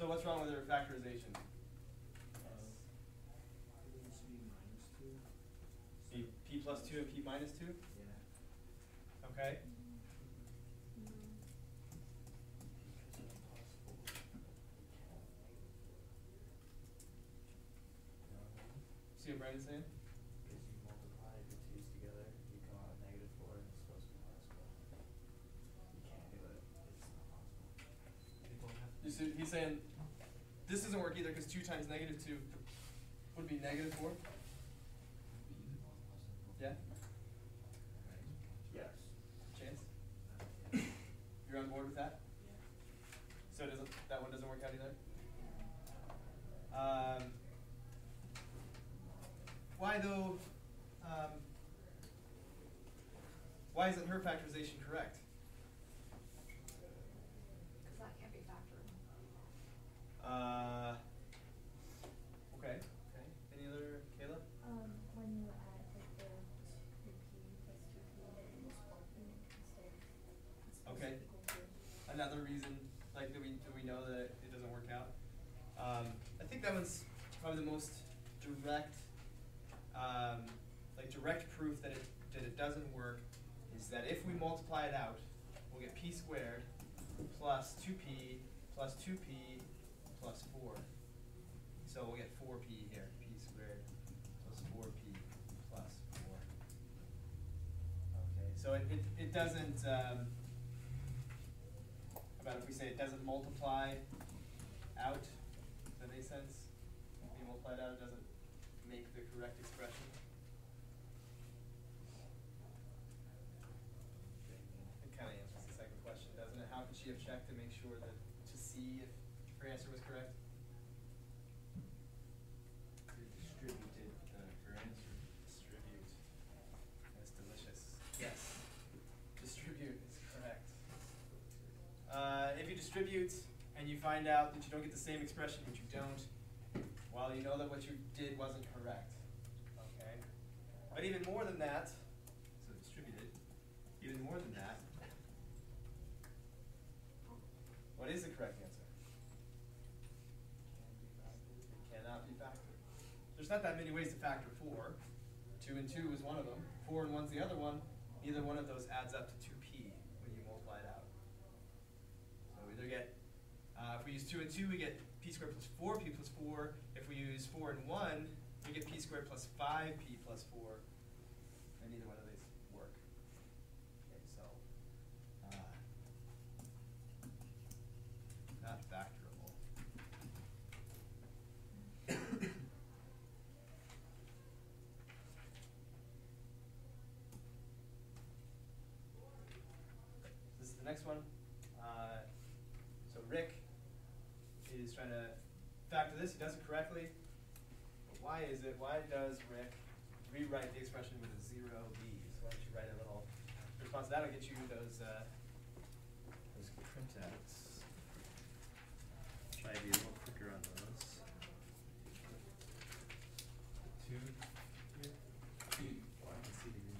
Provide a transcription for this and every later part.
So what's wrong with their factorization? It needs to be minus two. P, P plus two and P minus two? Yeah. Okay. See what Brandon's saying? Because you multiply the twos together, you come out with negative four, and it's supposed to be plus four. You can't do it, it's not possible. You see, he's saying, 2 times negative 2 would be negative 4? Yeah? Yes. Chance? You're on board with that? Yeah. So does that one doesn't work out either? Um, why though, um, why isn't her factorization correct? Make sure that, to see if her answer was correct? You distributed the, her answer. Distribute. That's delicious. Yes. Distribute is correct. Uh, if you distribute and you find out that you don't get the same expression, but you don't, well, you know that what you did wasn't correct. Okay? But even more than that, so distributed, even more than that, not that many ways to factor 4. 2 and 2 is one of them. 4 and 1's the other one. Neither one of those adds up to 2p when you multiply it out. So we either get, uh, if we use 2 and 2, we get p squared plus 4, p plus 4. If we use 4 and 1, we get p squared plus 5, p plus 4. This. He does it correctly. But why is it? Why does Rick rewrite the expression with a zero b? So why don't you write a little response to that? I'll get you those uh, those printouts. Be a little quicker on those. Two here. Oh, I can see the green.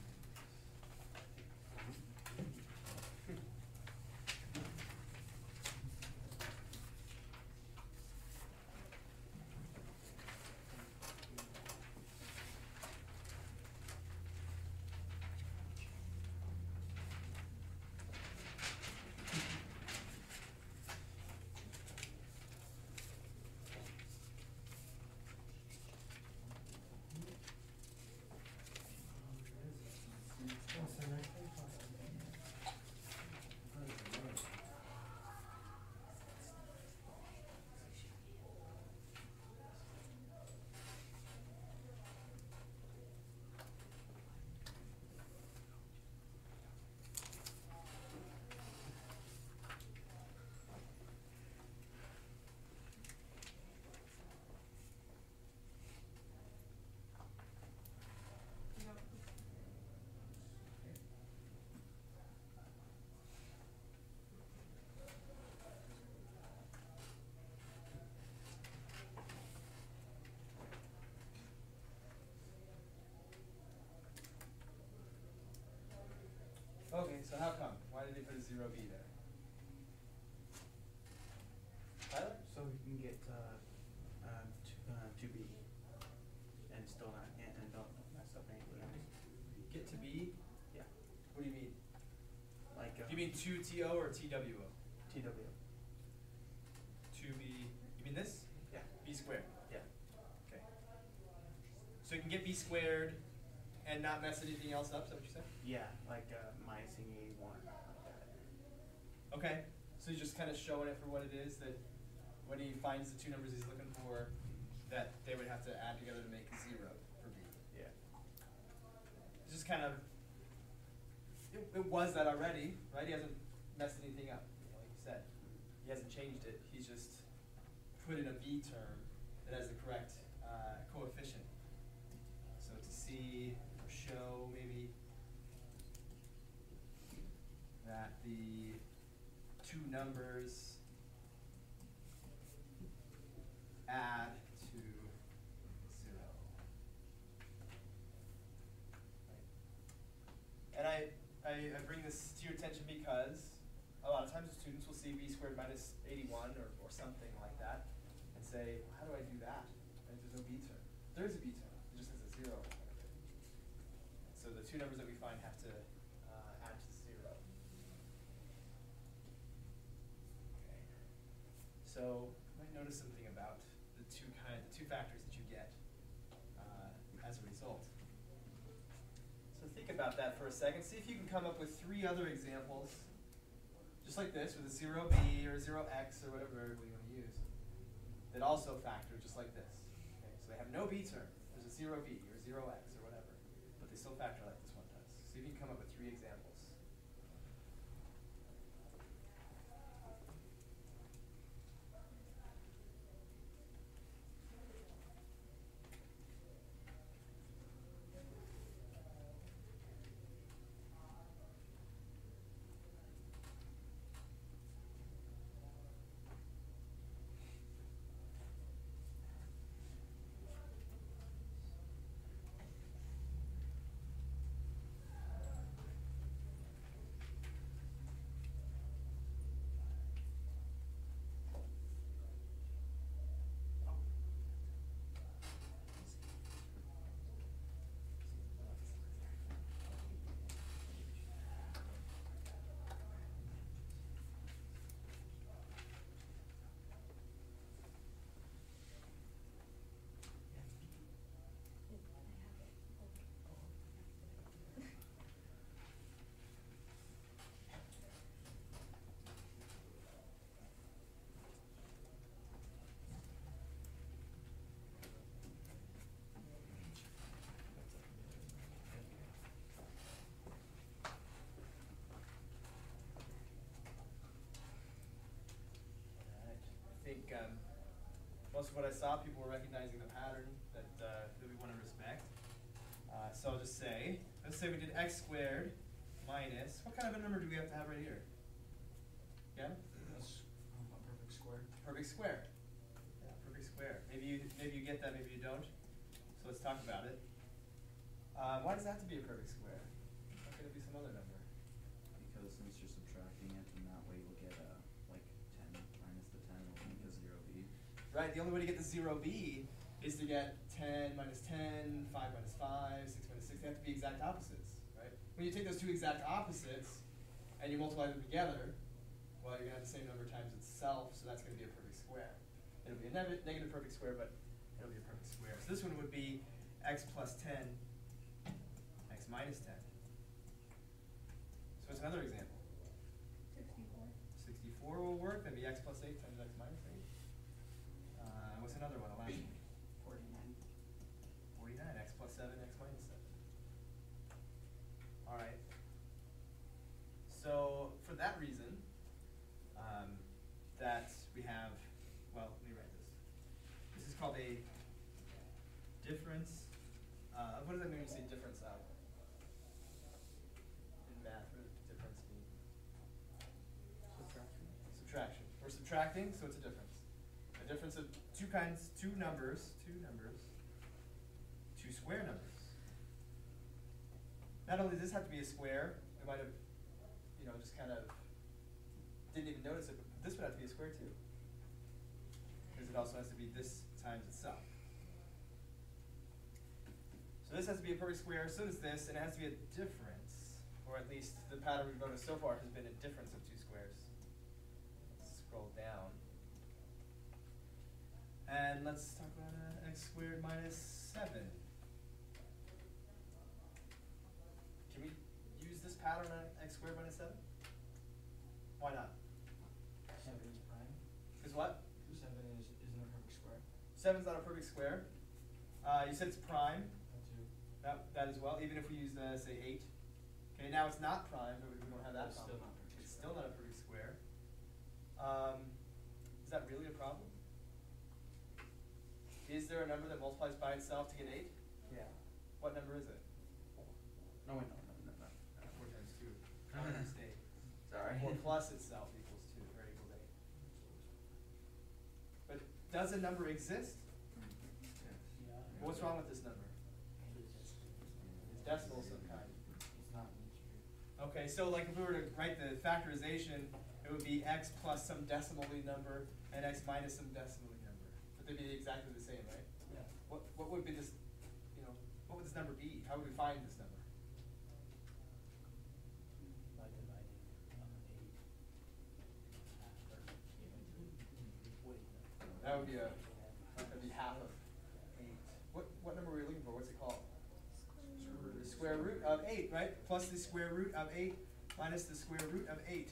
Okay, so how come? Why they put a zero b there? Tyler? So we can get uh, uh, two, uh, two B, and still not and, and don't mess up anything else. Get to B. Yeah, What do you mean? like uh, Do you mean two T O or T W O? TW. Two B. You mean this? Yeah. B squared. Yeah. Okay. So you can get B squared and not mess anything else up. Is that what you said? Yeah, like uh, minusing a one like that. Okay. So you're just kind of showing it for what it is that when he finds the two numbers he's looking for, that they would have to add together to make zero for B. Yeah. It's just kind of. It, it was that already, right? He hasn't messed anything up, like you said. He hasn't changed it. He's just put in a B term that has the correct uh, coefficient. So to see or show maybe that the numbers add to zero. And I, I, I bring this to your attention because a lot of times students will see b squared minus 81 or, or something like that and say, well, how do I do that? Right? There's no b term. There is a b term. It just has a zero in front of it. So the two numbers that we find have to uh, add to zero. Okay. So you might notice something about the two kind, the two factors that you get uh, as a result. So think about that for a second. See if you can come up with three other examples, just like this, with a zero b or a zero x or whatever variable you want to use, that also factor just like this. Okay? So they have no b term. There's a zero b or zero x or whatever, but they still factor like this one does. See if you can come up with three examples. It, I have it open. Alright. I think um, most of what I saw, people were recognizing the pattern that, uh, that we want to respect. Uh, so I'll just say, let's say we did x squared minus, what kind of a number do we have to have right here? Yeah? That's um, a perfect square. Perfect square. Yeah, perfect square. Maybe you, maybe you get that, maybe you don't. So let's talk about it. Uh, why does that have to be a perfect square? How can it be some other number? Because since you're subtracting it, and that way you'll get uh, like ten minus the ten will make a zero b. Right, the only way to get the zero b is to get 10 minus 10, 5 minus 5, 6 minus 6. They have to be exact opposites, right? When you take those two exact opposites and you multiply them together, well, you're going to have the same number times itself, so that's going to be a perfect square. It'll be a neg- negative perfect square, but it'll be a perfect square. So this one would be x plus 10, x minus 10. So it's another example. Sixty-four. 64 will work, that'd be x plus 8 times x minus 8. Uh, what's another one? Last one? Forty-nine. 49, x plus 7, x minus 7. All right. So for that reason, um, that we have, well, let me write this. This is called a difference. Uh, what does that mean when you say difference of? In math, what does difference mean? Subtraction. Subtraction. We're subtracting, so it's a difference. Two kinds, two numbers, two numbers, two square numbers. Not only does this have to be a square, we might have, you know, just kind of didn't even notice it, but this would have to be a square too. Because it also has to be this times itself. So this has to be a perfect square, so does this, and it has to be a difference, or at least the pattern we've noticed so far has been a difference of two squares. Let's scroll down. And let's talk about uh, x squared minus seven. Can we use this pattern on x squared minus seven? Why not? Seven is prime. Because what? Seven is, isn't a perfect square. 7 is not a perfect square. Uh, you said it's prime. That too. That, that as well, even if we use the, say, eight. Okay, now it's not prime, but we don't have that It's still problem. not perfect It's square. still not a perfect square. Um, is that really a problem? Is there a number that multiplies by itself to get eight? Yeah. What number is it? 4. No, wait, no, no, no, no. Four times two. Common mistake. Sorry. Four plus itself equals two, or equals eight. But does a number exist? Yeah. What's wrong with this number? It's decimal of some kind. It's not. Okay, so like if we were to write the factorization, it would be x plus some decimally number and x minus some decimally number. They'd be exactly the same, right? Yeah. What, what would be this, you know, what would this number be? How would we find this number? By dividing, um, eight. or, you know, wait, no. That would be a, that'd be half of eight. What, what number are we looking for? What's it called? The square root of eight, right? Plus the square root of eight minus the square root of eight.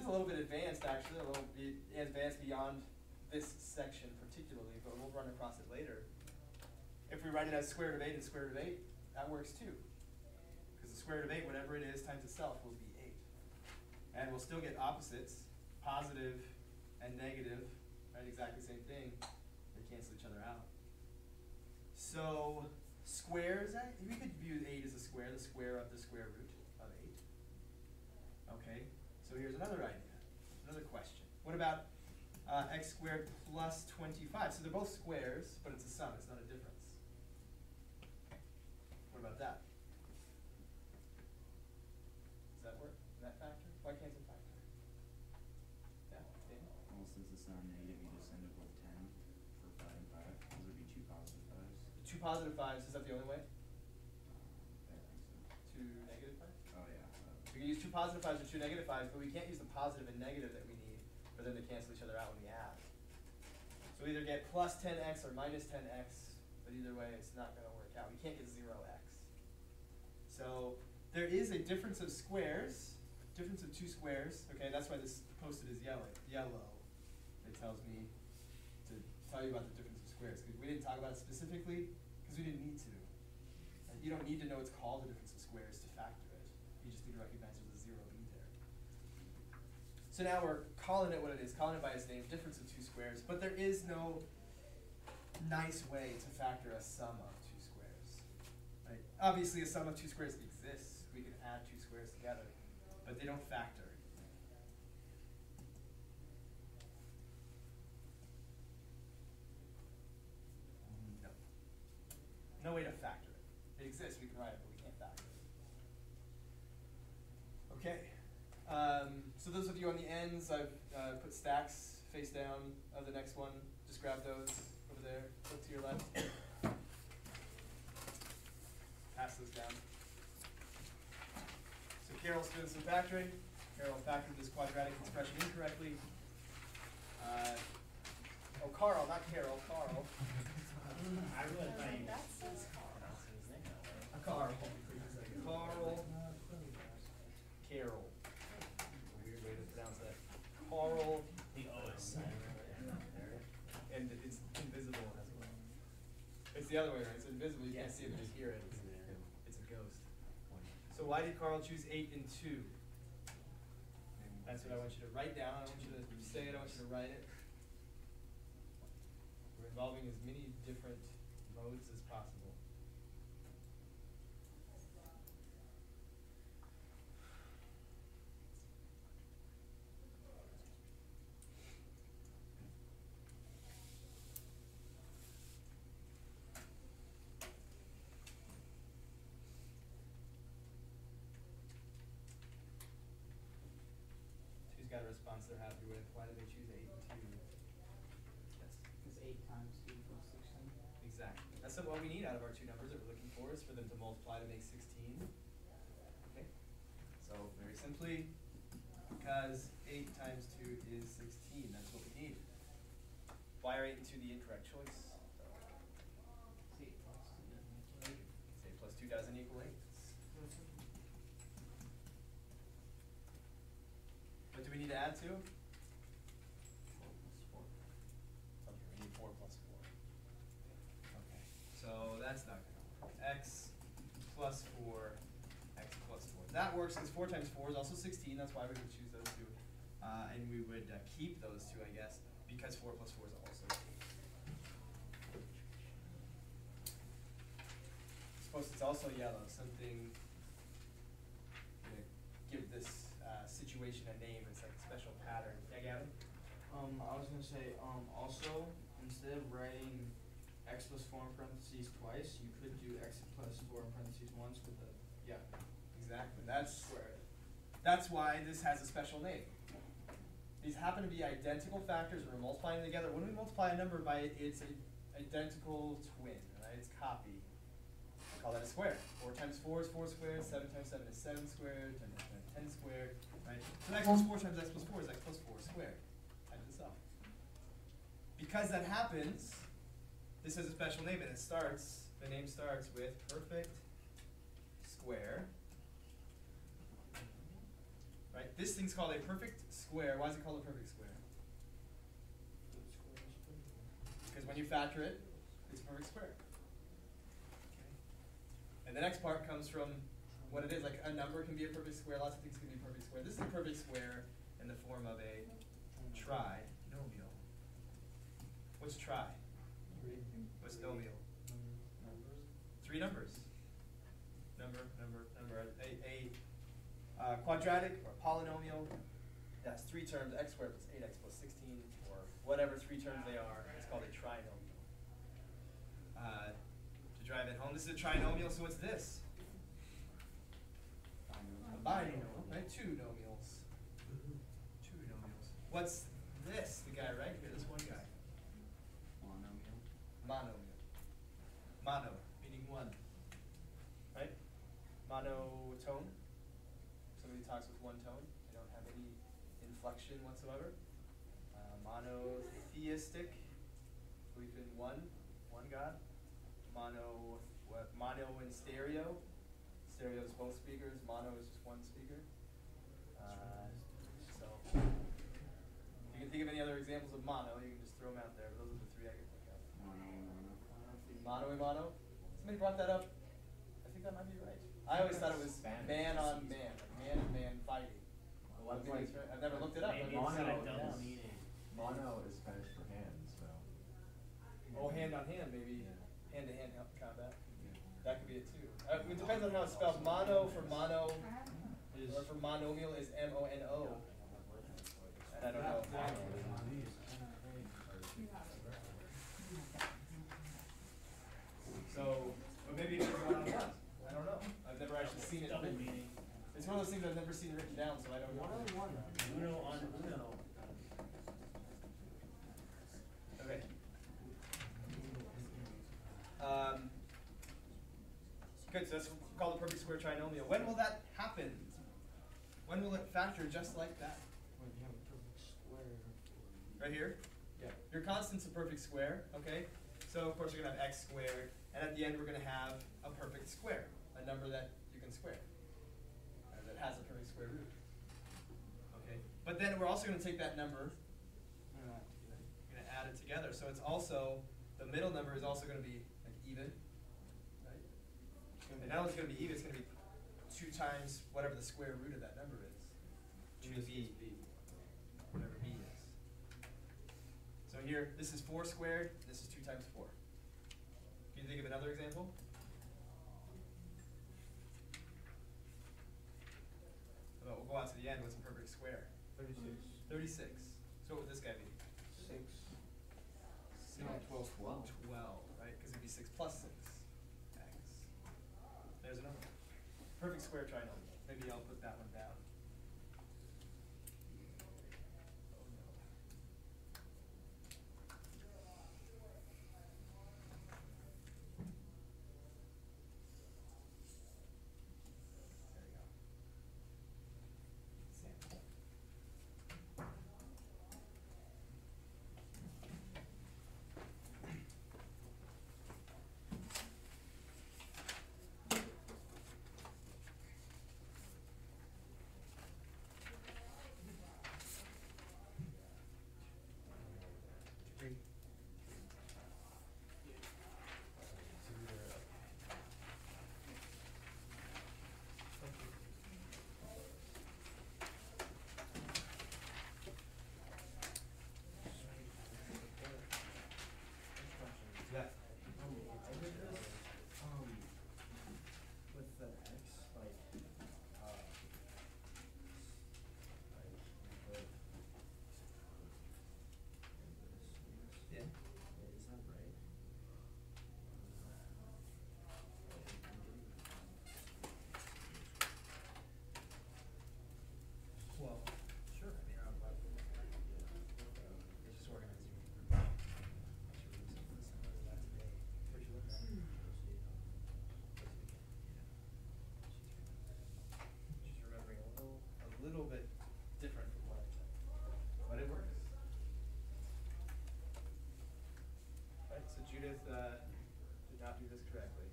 This is a little bit advanced actually, a little bit advanced beyond this section particularly, but we'll run across it later. If we write it as square root of eight and square root of eight, that works too. Because the square root of eight, whatever it is times itself, will be eight. And we'll still get opposites, positive and negative, right, exactly the same thing. They cancel each other out. So squares, we could view eight as a square, the square of the square root of eight. Okay, so here's another idea, another question. What about uh, x squared plus twenty-five? So they're both squares, but it's a sum, it's not a difference. What about that? Does that work? That factor? Why can't it factor? Yeah, Dan? Well, since it's not negative, you just end up with ten for five and five, those would be two positive fives. Two positive fives, is that the only way? Um, I think so. Two negative fives? Oh, yeah. uh, We can use two positive fives or two negative fives, but we can't use the positive and negative that we need for them to cancel each other out when we add. So we either get plus ten x or minus ten x, but either way, it's not gonna work out. We can't get zero x. So there is a difference of squares, difference of two squares, okay, that's why this posted is yellow, yellow. It tells me to tell you about the difference of squares, because we didn't talk about it specifically, because we didn't need to. You don't need to know it's called the difference of squares to factor it. You just need to recognize there's a zero in there. So now we're calling it what it is, calling it by its name, difference of two squares, but there is no nice way to factor a sum of two squares. Right? Obviously, a sum of two squares exists. We can add two squares together, but they don't factor. No. No way to factor it. It exists, we can write it, but we can't factor it. Okay. Um, so those of you on the ends, I've uh, put stacks face down of the next one. Just grab those over there. Look to your left. Pass those down. So Carol's doing some factoring. Carol factored this quadratic expression incorrectly. Uh, oh, Carl, not Carol. Carl. I really thought you. That says Carl. his name. Carl. Carl. Carol. Weird way to pronounce that. Carl. The O is silent there. And it's invisible as well. It's the other way around. It's invisible. You can't see it, but you hear it. It's, it's a ghost. So why did Carl choose eight and two? That's what I want you to write down. I want you to say it. I want you to write it. We're involving as many different modes as possible. Excuse got a response they're happy with, why did they choose eight and two? Yes, Cause eight times two equals sixteen. exactly. That's what we need out of our two numbers that we're looking for, is for them to multiply to make sixteen. Okay, so very simply, because eight times two is sixteen, that's what we need. Why are eight and two the incorrect choice? See, plus two doesn't equal eight. Say plus two doesn't equal eight. What do we need to add to? Okay, we need four plus four. Okay, so that's not gonna work. X plus four, X plus four. That works because four times four is also sixteen, that's why we would choose those two. Uh, and we would uh, keep those two, I guess, because four plus four is also. Suppose it's also yellow, something, give this, uh, situation a name, it's like a special pattern. Yeah, Gavin? Um, I was gonna say, um, also, instead of writing x plus four in parentheses twice, you could do x plus four in parentheses once with a, yeah, Exactly, that's. square. That's why this has a special name. These happen to be identical factors, we're multiplying together. When we multiply a number by its i- identical twin, right, its copy, we call that a square. Four times four is four squared, seven times seven is seven squared, ten times ten squared, right? So x plus four times x plus four is x plus four squared, type this up. Because that happens, this has a special name and it starts, the name starts with perfect square. Right, this thing's called a perfect square, why is it called a perfect square? Because when you factor it, it's a perfect square. And the next part comes from what it is, like a number can be a perfect square, lots of things can be a perfect square. This is a perfect square in the form of a trinomial. What's tri? Three. What's nomial? Numbers. Three numbers. Number, number, number. A, a uh, quadratic or polynomial that's three terms, x squared plus eight x plus sixteen, or whatever three terms they are. It's called a trinomial. Uh, to drive it home, this is a trinomial. So what's this? A binomial, right? Two nomials. Two nomials. What's this? The guy right here. This one guy. Monomial. Monomial. Mono, meaning one. Right? Monotone. Somebody talks with one tone. They don't have any inflection whatsoever. Uh, monotheistic. Belief in one, one God. Mono, what? Mono in stereo. Stereo is both speakers. Mono is just one speaker. Uh, so, if you can think of any other examples of mono, you can just throw them out there. But those are the three I can think of. Mono, mono. Mono and mono. Somebody brought that up. I think that might be right. I always thought it was Spanish. man on man, like man and man fighting. Well, that's like- right. I've never looked it up. Maybe but- it's got a Mono double is- meaning. Mono is Spanish for hand, so. Oh, hand on hand, maybe Yeah. hand to hand combat. Yeah. That could be it too. Uh, it depends on how it's spelled. Mono for mono, Is. or for monomial is M O N O. And I don't know. That- that- So, but maybe it means one on one. I don't know. I've never actually seen it Double written. meaning. It's one of those things I've never seen written down, so I don't know. One on one. Uno on uno. Okay. Um, good, so that's called a perfect square trinomial. When will that happen? When will it factor just like that? When you have a perfect square. Right here? Yeah. Your constant's a perfect square, okay? So of course you're gonna have x squared, and at the end we're gonna have a perfect square, a number that you can square, uh, has a perfect square root. Okay, but then we're also gonna take that number, And that, we're gonna add it together, so it's also, the middle number is also gonna be like even, right? And not only it's gonna be even, it's gonna be two times whatever the square root of that number is. This b, whatever b is. So here, this is four squared, this is two times four. Can you think of another example? How about we'll go out to the end, what's a perfect square? Thirty-six. Thirty-six. So what would this guy be? Six. No, Twelve. Twelve. Twelve, right, cause it'd be six plus six, x. There's another one. Perfect square trinomial, maybe I'll put that one down. Uh, did not do this correctly.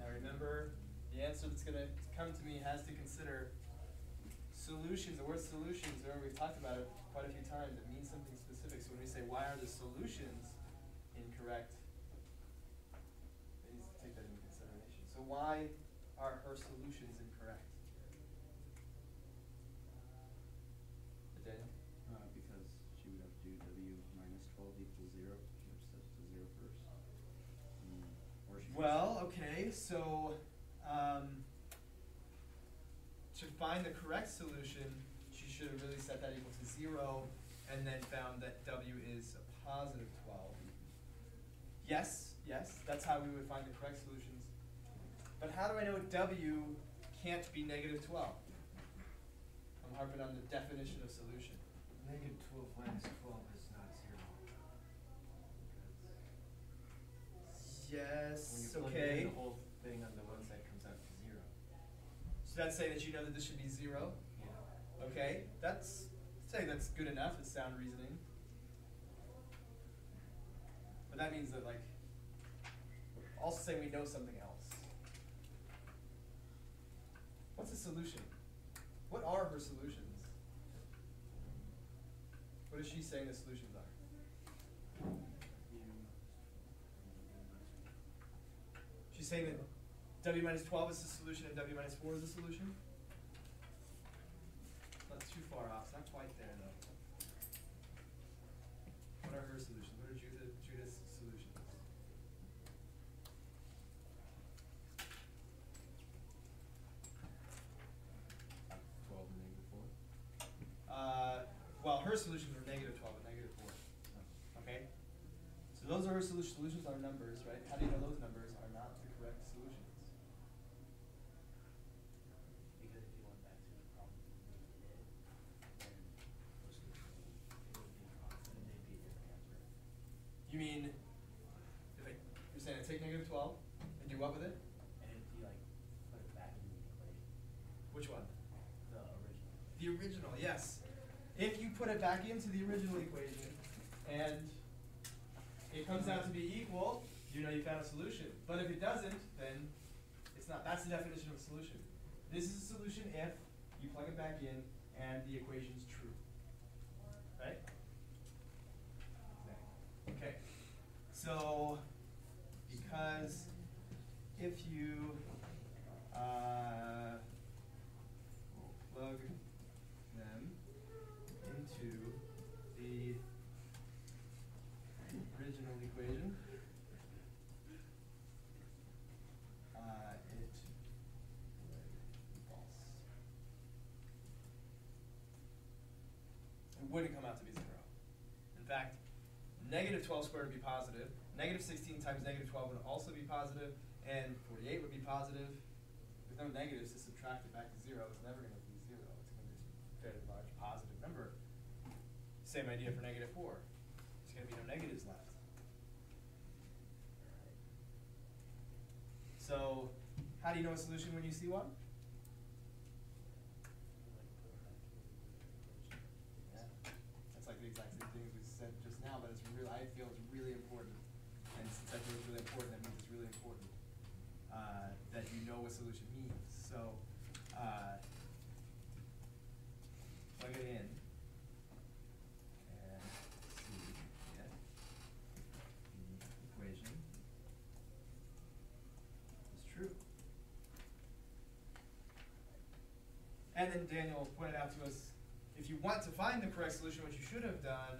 Now remember, the answer that's gonna come to me has to consider solutions, the word solutions, remember we've talked about it quite a few times, it means something specific, so when we say, why are the solutions incorrect? It needs to take that into consideration, so why are her solutions incorrect? Daniel? Uh, because she would have to do W minus twelve equals zero, she would have set it to zero first. Mm, Or she could Well, set- so, um, to find the correct solution, she should have really set that equal to zero and then found that W is a positive twelve. Yes, yes, that's how we would find the correct solutions. But how do I know W can't be negative twelve? I'm harping on the definition of solution. Negative twelve minus twelve is not zero. Yes, When you plug okay. in the whole thing on the one side comes out to zero. So that's saying that you know that this should be zero? Yeah. Okay, that's say that's good enough. It's sound reasoning. But that means that like also saying we know something else. What's the solution? What are her solutions? What is she saying the solutions are? She's saying that W minus twelve is the solution and W minus four is the solution? Not too far off, it's not quite there though. What are her solutions? What are Judith, Judith's solutions? Twelve and negative four. Uh, well, her solutions were negative twelve and negative four. Okay? So those are her solutions. Solutions are numbers, right? How do you know those numbers are not the correct solutions? Because if you went back to the problem we did, then it would be constant, it'd be a different answer. You mean, if I, you're saying I take negative twelve and do what with it? And if you like put it back into the equation, Which one? the original. The original, yes. If you put it back into the original equation and it comes out to be equal, you know you found a solution. But if it doesn't, then it's not. That's the definition of a solution. This is a solution if you plug it back in and the equation's true. Right? Okay. So, because if you uh, plug them into the original equation, uh, it would be false. It wouldn't come out to be zero. In fact, negative twelve squared would be positive, negative sixteen times negative twelve would also be positive, and forty-eight would be positive. With no negatives to subtract it back to zero, it's never gonna be zero, it's gonna be a fairly large positive number. Same idea for negative four, there's gonna be no negatives left. So, how do you know a solution when you see one? Yeah, that's like the exact same thing as we said just now, but it's real, I feel it's really important. And since I feel it's really important, that means it's really important, uh, that you know what solution means, so, uh, plug it in. And see, get the equation is true. And then Daniel pointed out to us, if you want to find the correct solution, what you should have done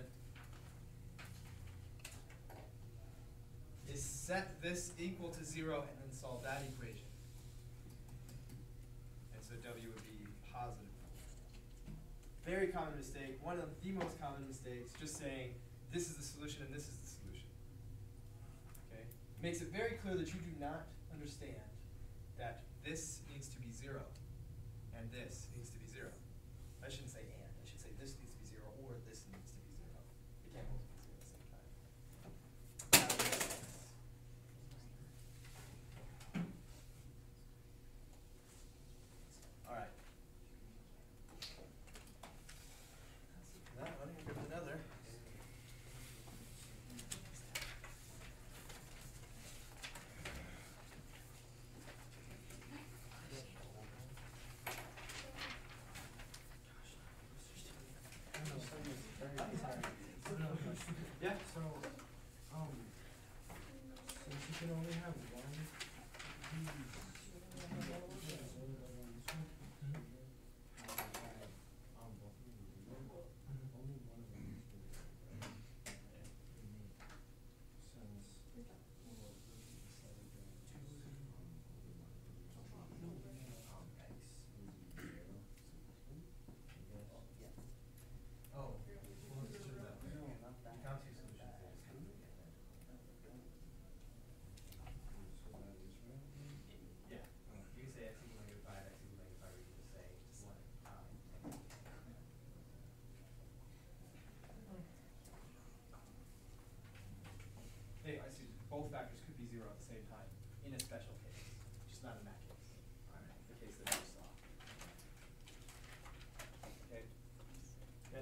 is set this equal to zero and then solve that equation. And so W would be positive. Very common mistake, one of the most common mistakes, just saying, this is the solution and this is the solution. Okay? Makes it very clear that you do not understand that this needs to be zero and this needs to be zero. I shouldn't say and, I should say this needs to be zero or this needs to be zero. It can't both be zero at the same time. That makes sense. All right. That's it for that one. Here comes another.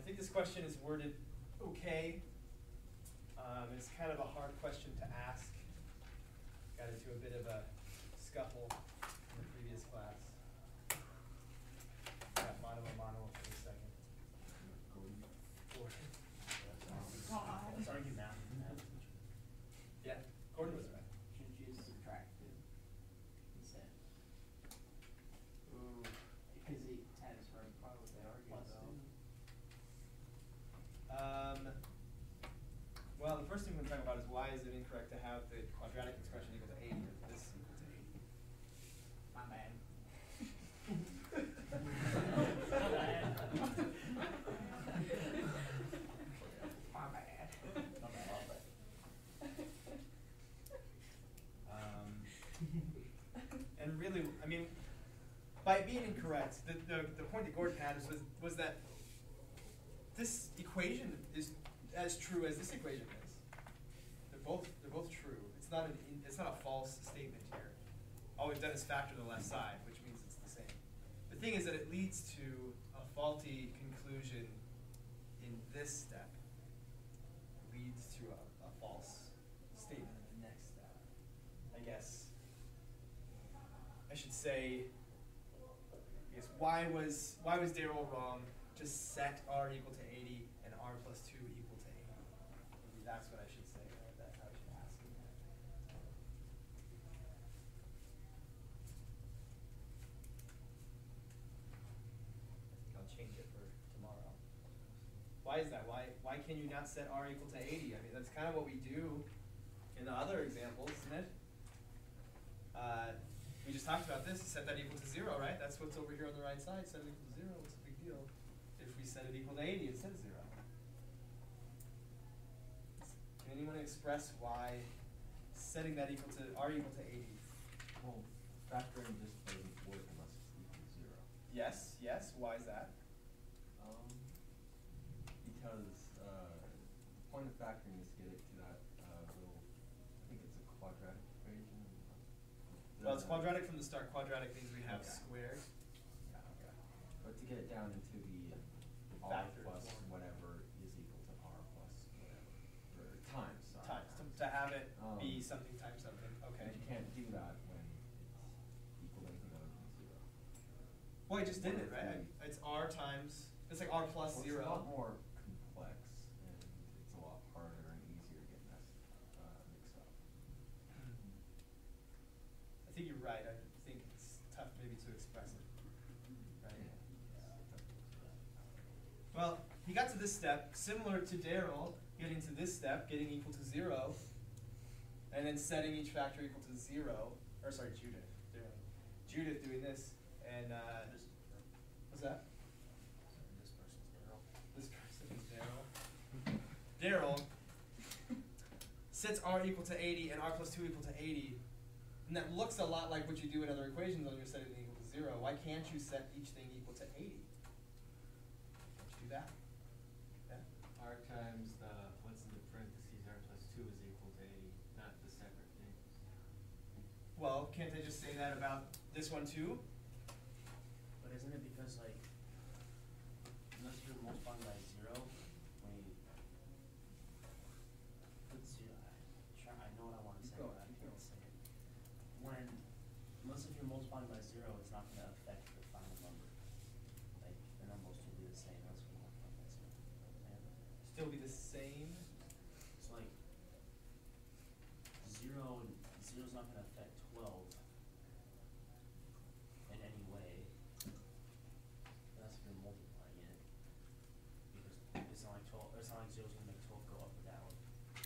think this question is worded okay. Um, it's kind of a hard question to ask. Got into a bit of a scuffle in the previous class. Got mano a mano for a second. Gordon. Gordon. God. Let's argue math, math. Yeah, Gordon was right. Shouldn't you use subtractive instead? Ooh, Because eight times for probably what they argue plus though. two. Um, well, the first thing we're gonna talk about is why is it incorrect to have the quadratic expression equal to eighty or this equal to eighty? My bad. My bad. My bad. Um, and really, I mean, by being incorrect, the, the, the point that Gordon had was, was that this equation is as true as this equation is. They're both, they're both true. It's not an, it's not a false statement here. Oh, All we've done is factor the left side, which means it's the same. The thing is that it leads to a faulty conclusion in this step. Leads to a, a false statement in the next step. I guess. I should say, why was why was Daryl wrong to set r equal to eighty and r plus two equal to eighty? Maybe that's what I should say, or that's how I should ask him that. I'll change it for tomorrow. Why is that? Why why can you not set r equal to eighty? I mean that's kind of what we do in the other examples, isn't it? Uh, just talked about this, set that equal to zero, right? That's what's over here on the right side, set it equal to zero, what's the big deal? If we set it equal to eighty instead of zero. Can anyone express why setting that equal to, r equal to eighty? Well, factoring just doesn't work unless it's equal to zero. Yes, yes, why is that? Um, because, uh, the point of factoring is to get it to that, uh, little, I think it's a quadratic equation. Well, it's The- quadratic from the start, quadratic means we have Okay. squared. Yeah, okay. But to get it down into the r Factor plus form. whatever is equal to r plus whatever, or times, sorry. Times, to, to have it be Um, something times something, okay. You can't do that when it's equal to anything other than zero. Well, I just did Or it, right? we- It's r times, it's like r plus Well, zero. It's a lot more complex and it's a lot harder and easier to get messed, uh, mixed up. I think you're right, I think it's tough maybe to express it, right? Well, he got to this step, similar to Daryl, getting to this step, getting equal to zero, and then setting each factor equal to zero, or sorry, Judith, Judith doing this, and, uh, what's that? This person's Daryl. This person is Daryl. Daryl sets r equal to 80 and r plus 2 equal to 80, and that looks a lot like what you do in other equations when you're setting it equal to 0. Why can't you set each thing equal to 80? Can't you do that? Yeah? R times the, what's in the parentheses, R plus two is equal to eighty, not the separate things. Well, can't I just say that about this one too? But isn't it because like, unless you're multiplying by zero, when you put zero, I try, I know what I wanna Keep say, going, but I keep can't going. say it. When, unless if you're multiplying by zero, it's not gonna affect the final number. Like, the number will still be the same unless you multiply by zero. And Still be the same? It's like, zero, zero's not gonna affect twelve in any way. Unless you're multiplying it. Because it's not like twelve, it's not like zero's gonna make twelve go up or down.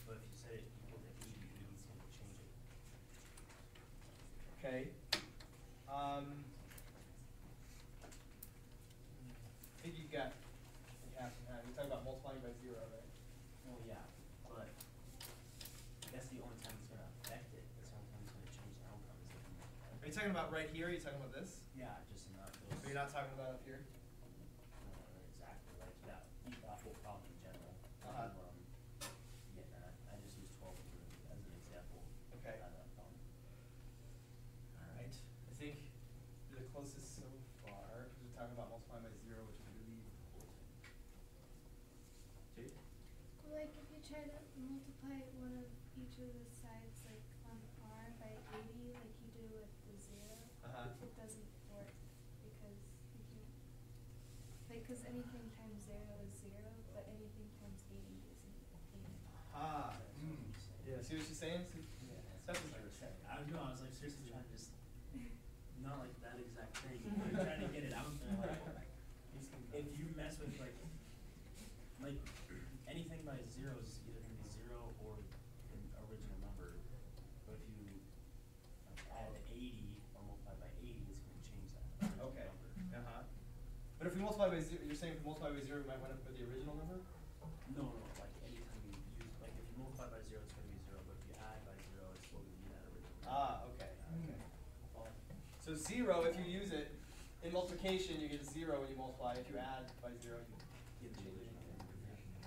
But if you set it equal to eighty, eighty's gonna change it. Okay. Um, I think you've got, you have to have, you're talking about multiplying by 0, right? Well, yeah, but that's the only time it's gonna affect it, that's the only time it's gonna change the outcome you're you talking about right here? Are you talking about this? Yeah, just in that those. Or you're not talking about up here? No, no, exactly, like that, that whole problem in general, Uh-huh. that's what I'm getting at, I just use twelve as an as an example. Okay. out of that problem. Alright, I think you're the closest so far, because we're talking about multiplying by zero, which is really important. Like if you try to multiply one of each of the sides like on R by eighty, like you do with the zero, Uh-huh. it doesn't work because you can't. Like, cause anything times zero is zero, but anything times eighty isn't eighty. Ah, mm. Yeah. See what she's saying? See- That's what Like, you're I don't know, I was like seriously trying to just, not like that exact thing, but trying to get it out there, like, if you mess with like, like, anything by zero is either gonna be zero or an original number, but if you like, add eighty or multiply by eighty, it's gonna change that original Okay. number. Uh-huh. But if we multiply by zero, you're saying if we multiply by zero, we might wind up with the original number? No, no, like anytime you use, like if you multiply by zero, it's gonna be zero, but if you add by zero, it's still gonna be that original. number. Ah, okay, okay. So zero, if you use it, in multiplication, you get zero when you multiply. If you add by zero, you get the original number.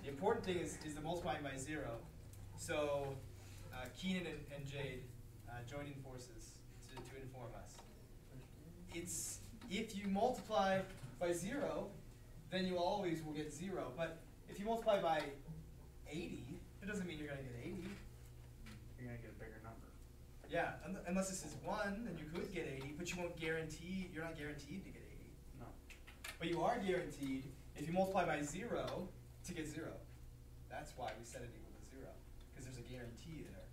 The important thing is, is the multiplying by zero. So, uh, Keenan and, and Jade, uh, joining forces to, to inform us. It's, if you multiply by zero, then you always will get zero. But if you multiply by eighty, it doesn't mean you're gonna get eighty. You're gonna get a bigger number. Yeah, un- unless this is one, then you could get eighty, but you won't guarantee, you're not guaranteed to get eighty. No. But you are guaranteed, if you multiply by zero, to get zero. That's why we set it equal to zero, because there's a guarantee there.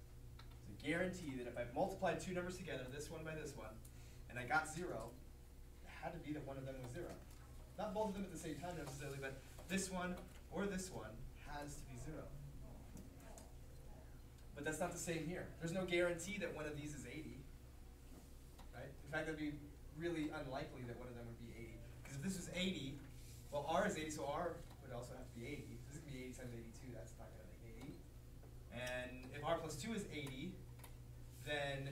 There's a guarantee that if I multiplied two numbers together, this one by this one, and I got zero, it had to be that one of them was zero. Not both of them at the same time necessarily, but this one or this one has to be zero. But that's not the same here. There's no guarantee that one of these is 80. Right? In fact, that'd be really unlikely that one of them would be 80. Because if this was 80, well, R is 80, so R would also have to be 80. This to be 80 times 82. That's not going to make 80. And if R plus 2 is 80, then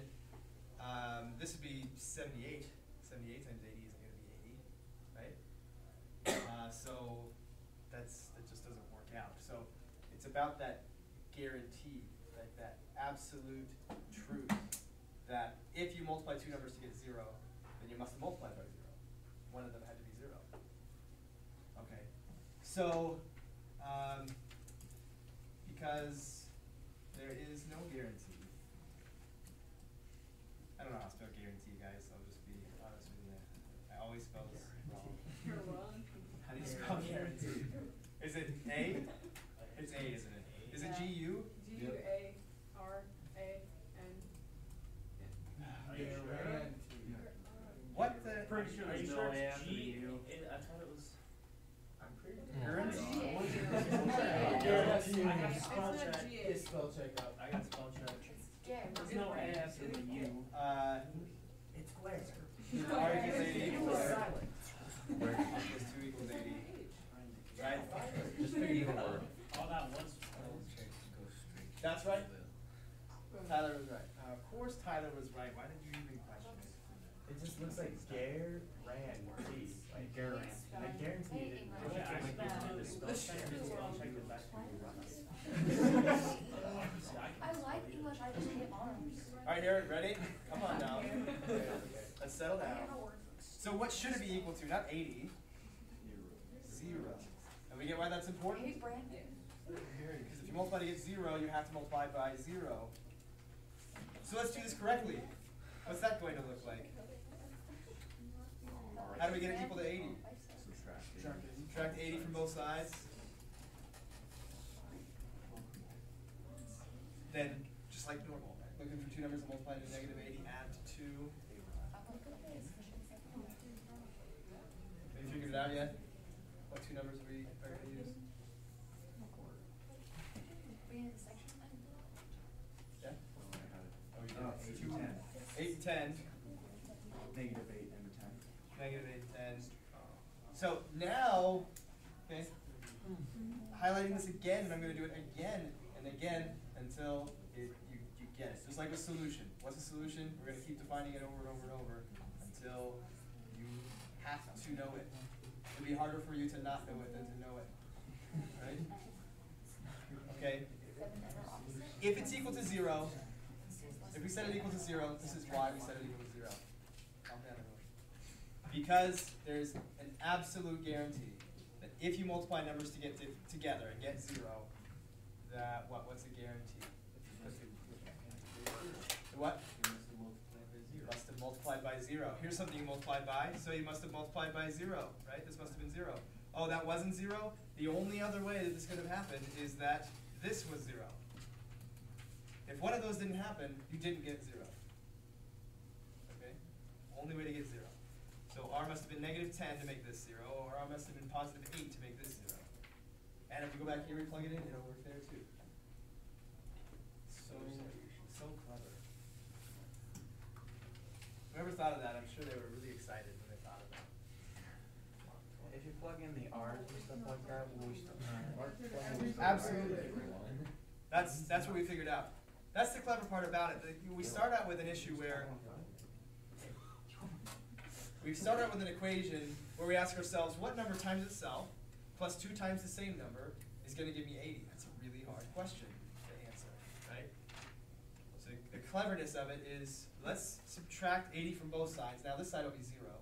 um, this would be 78. 78 times 80 isn't going to be 80. Right? Uh, so that's that just doesn't work out. So it's about that guarantee, like that absolute truth that if you multiply two numbers to get zero, then you must have multiplied by zero. One of them had to be zero. Okay. So um, because there is no guarantee. I don't know how to spell guarantee, guys. I'll just be honest with you. I always spell this wrong. You're wrong. How do you spell guarantee? Is it A? It's A, isn't it? Is it G U? G U A R A N. Are you sure? What the? Pretty sure Are you there's sure no A it's after the G? U. It- I thought it was. I'm pretty. Guarantee. Guarantee. I got It's spell not check. It's spell check up. I got spell check. There's no A after the U. Uh, It's glare. R equals eighty It equals was R silent. plus two equals eighty. Right? Just pick either word. All that once. That's right. Tyler was right. Uh, of course Tyler was right. Why did you even question it? It just looks like Gare ran Like Gare ran. I guarantee it. Yeah, I didn't. actually did the spell check, and spell check the back to your I like English, I just hate arms. All right, Aaron, ready? Come on now. Let's settle down. So what should it be equal to? Not eighty. Zero. And we get why that's I important? hate Brandon. Because if you multiply to get zero, you have to multiply by zero. So let's do this correctly. What's that going to look like? How do we get it equal to eighty? Subtract. Subtract eighty from both sides. Then, just like normal, looking for two numbers and multiplying to negative eighty, add to two. Have you figured it out yet? What two numbers we are gonna use? Yeah? Oh, you did. Uh, eight and ten. Eight and ten. Negative eight and ten. Negative eight and ten. So now, okay, highlighting this again, and I'm gonna do it again and again until it, you, you get it. Just like a solution. What's a solution? We're gonna keep defining it over and over and over until you have to know it. It'll be harder for you to not know it than to know it. Right? Okay? If it's equal to zero, if we set it equal to zero, this is why we set it equal to zero. Because there's absolute guarantee that if you multiply numbers to get to, together and get zero, that, what, what's a guarantee? What? You must have multiplied by zero. Here's something you multiplied by, so you must have multiplied by zero, right? This must have been zero. Oh, that wasn't zero? The only other way that this could have happened is that this was zero. If one of those didn't happen, you didn't get zero. Okay? Only way to get zero. So R must have been negative ten to make this zero, or R must have been positive eight to make this zero. And if you go back here and plug it in, it'll work there too. So, so clever. Whoever thought of that, I'm sure they were really excited when they thought of that. If you plug in the R's and stuff like that, will we still? Absolutely. That's, that's what we figured out. That's the clever part about it. that We start out with an issue where we start out with an equation where we ask ourselves, what number times itself plus two times the same number is gonna give me eighty? That's a really hard question to answer, right? So the cleverness of it is, let's subtract eighty from both sides. Now this side will be zero.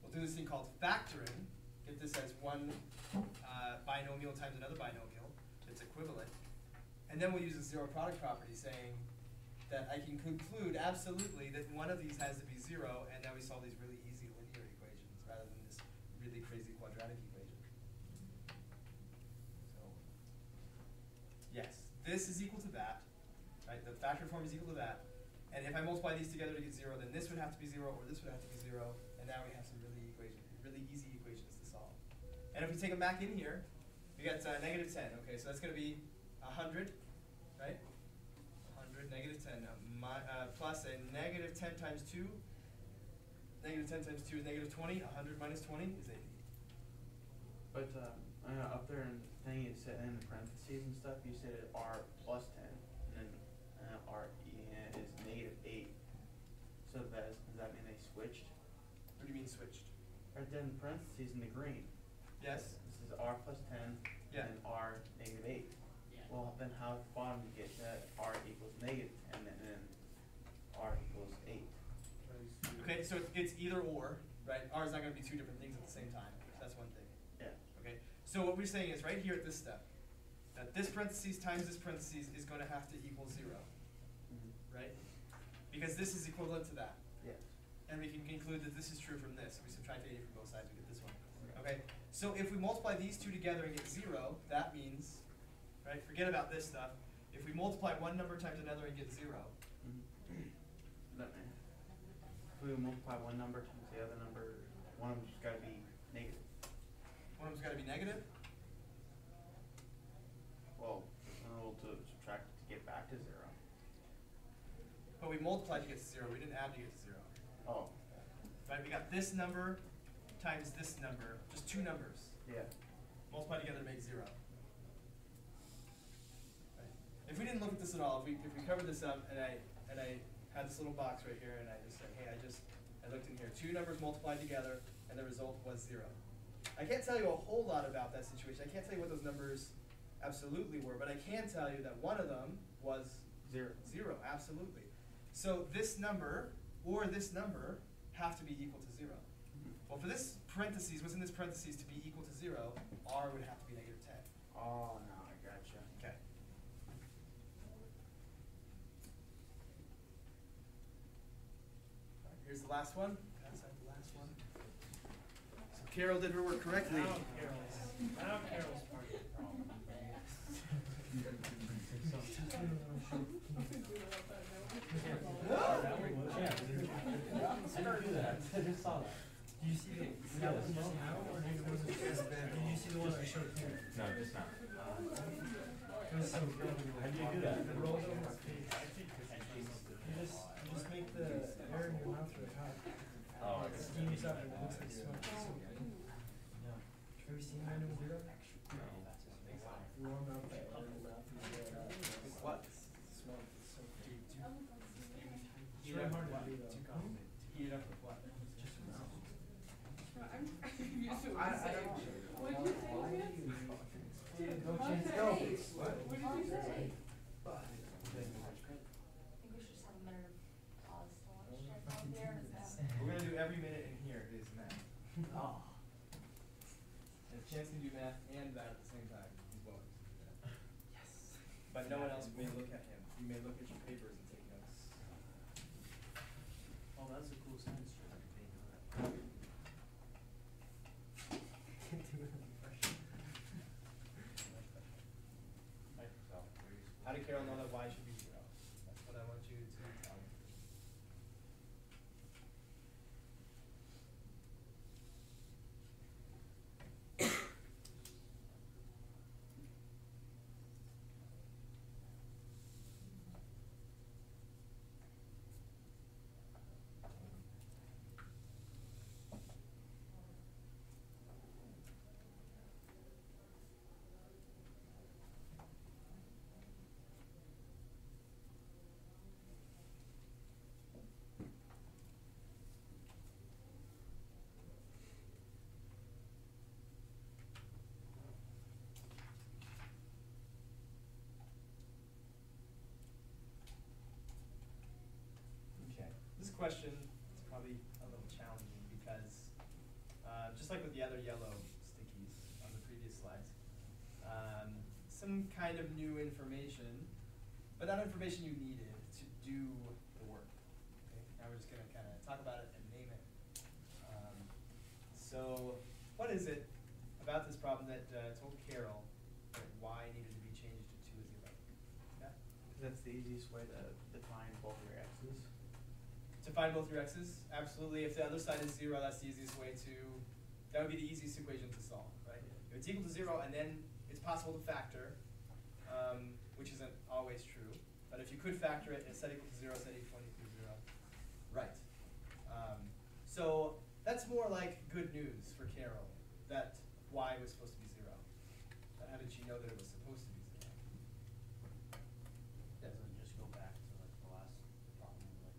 We'll do this thing called factoring. Get this as one uh, binomial times another binomial that's equivalent. And then we'll use the zero product property saying that I can conclude absolutely that one of these has to be zero, and now we solve these really easy linear equations rather than this really crazy quadratic equation. So, yes, this is equal to that, right? The factor form is equal to that. And if I multiply these together to get zero, then this would have to be zero, or this would have to be zero, and now we have some really equation, really easy equations to solve. And if we take them back in here, we get uh, negative ten. Okay, so that's going to be a hundred, right? Hundred negative ten. Now, my, uh, plus a negative ten times two. Negative ten times two is negative twenty. A hundred minus twenty is eighty. But, um, uh, up there in the thing, you said in the parentheses and stuff, you said it R plus ten, and then, uh, R E is negative eight. So that, does that mean they switched? What do you mean switched? Right there in parentheses in the green. Yes. This is R plus ten, Yeah. and then R negative eight. Yeah. Well, then how at the bottom you get that R equals negative ten, and then R equals eight? Okay, so it's, it's either or, right? R is not going to be two different things at the same time. That's one thing. Yeah. Okay, so what we're saying is right here at this step, that this parentheses times this parentheses is going to have to equal zero, mm-hmm. right? Because this is equivalent to that. Yes. And we can conclude that this is true from this. We subtract eighty from both sides, we get this one. Okay, so if we multiply these two together and get zero, that means, right, forget about this stuff. If we multiply one number times another and get zero, mm-hmm. That man. If we multiply one number times the other number, one of them's gotta be negative. One of them's gotta be negative. Well, in order to subtract to get back to zero. But we multiplied to get to zero, we didn't add to get to zero. Oh, Right, we got this number times this number, just two numbers. yeah. Multiply together to make zero. Right. If we didn't look at this at all, if we, if we covered this up and I, and I had this little box right here and I just said, hey, I just, I looked in here, two numbers multiplied together and the result was zero. I can't tell you a whole lot about that situation. I can't tell you what those numbers absolutely were, but I can tell you that one of them was Zero. Zero, absolutely. So this number or this number have to be equal to zero. Well, for this parentheses, what's in this parentheses to be equal to zero, r would have to be negative ten. Oh, no, I gotcha. Okay. Here's the last one. That's like the last one. So Carol did her work correctly. Now Carol's, now Carol's part of the problem. That one was, yeah. I didn't that, I just saw that. Do you see the, that one just now, or did it wasn't just then? Did you see the one I showed here? No, just not. It was so good. How do you do that? It over its face. You just, you just make the air in your mouth really hot. Oh, It steams up and it looks like smoke. It's so good. Have you seen anyone do that? Warm up that air in your mouth and blow it out. What? Smoke, it's so good. It's Heat really up hard what? to do though. Heat it up with what? Just your mouth. I'm confused with I- what I you're saying. don't- What did you say, Chance? Go What Chance, did go. you say? What did you say? I think we should just have a minute of pause to watch it out there. Is that- We're gonna do every minute in here is math. Oh. And Chance can do math and that at the same time. He's bonus. but no one else may look at him. You may look at your papers and take notes. Oh, that's a cool sentence, Joe, I didn't know that. Microsoft, very useful. How did Carol know that y should be zero? That's what I want you to tell me. Okay, this question is probably a little challenging because, uh, just like with the other yellow stickies on the previous slides, um, some kind of new information, but not information you needed to do the work. Okay, now we're just gonna kind of talk about it and name it. Um, so, what is it about this problem that uh, told Carol that y needed to be changed to a zero? Yeah? Cause that's the easiest way to define both your. To find both your x's, absolutely. If the other side is zero, that's the easiest way to, that would be the easiest equation to solve, right? If it's equal to zero and then it's possible to factor, um, which isn't always true, but if you could factor it, it's set equal to zero, set equal to zero, right. Um, so that's more like good news for Carol, that y was supposed to be zero. But how did she know that it was supposed to be zero? Yes. Doesn't it just go back to like the last problem, like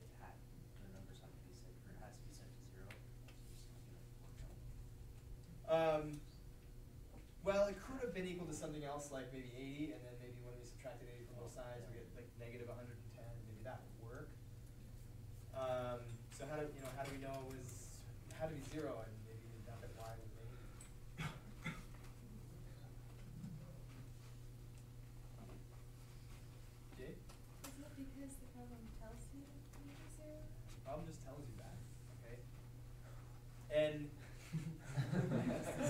it had, the numbers have to be set, or it has to be set to zero, so just like it work out. Um, well, equal to something else like maybe 80, and then maybe when we subtracted 80 from both sides, we get like negative 110. Maybe that would work. Um, so how do you know? How do we know it was? How do we zero maybe not that y was negative? Jade, Is it because the problem tells you to make it zero? problem just tells you that, okay? And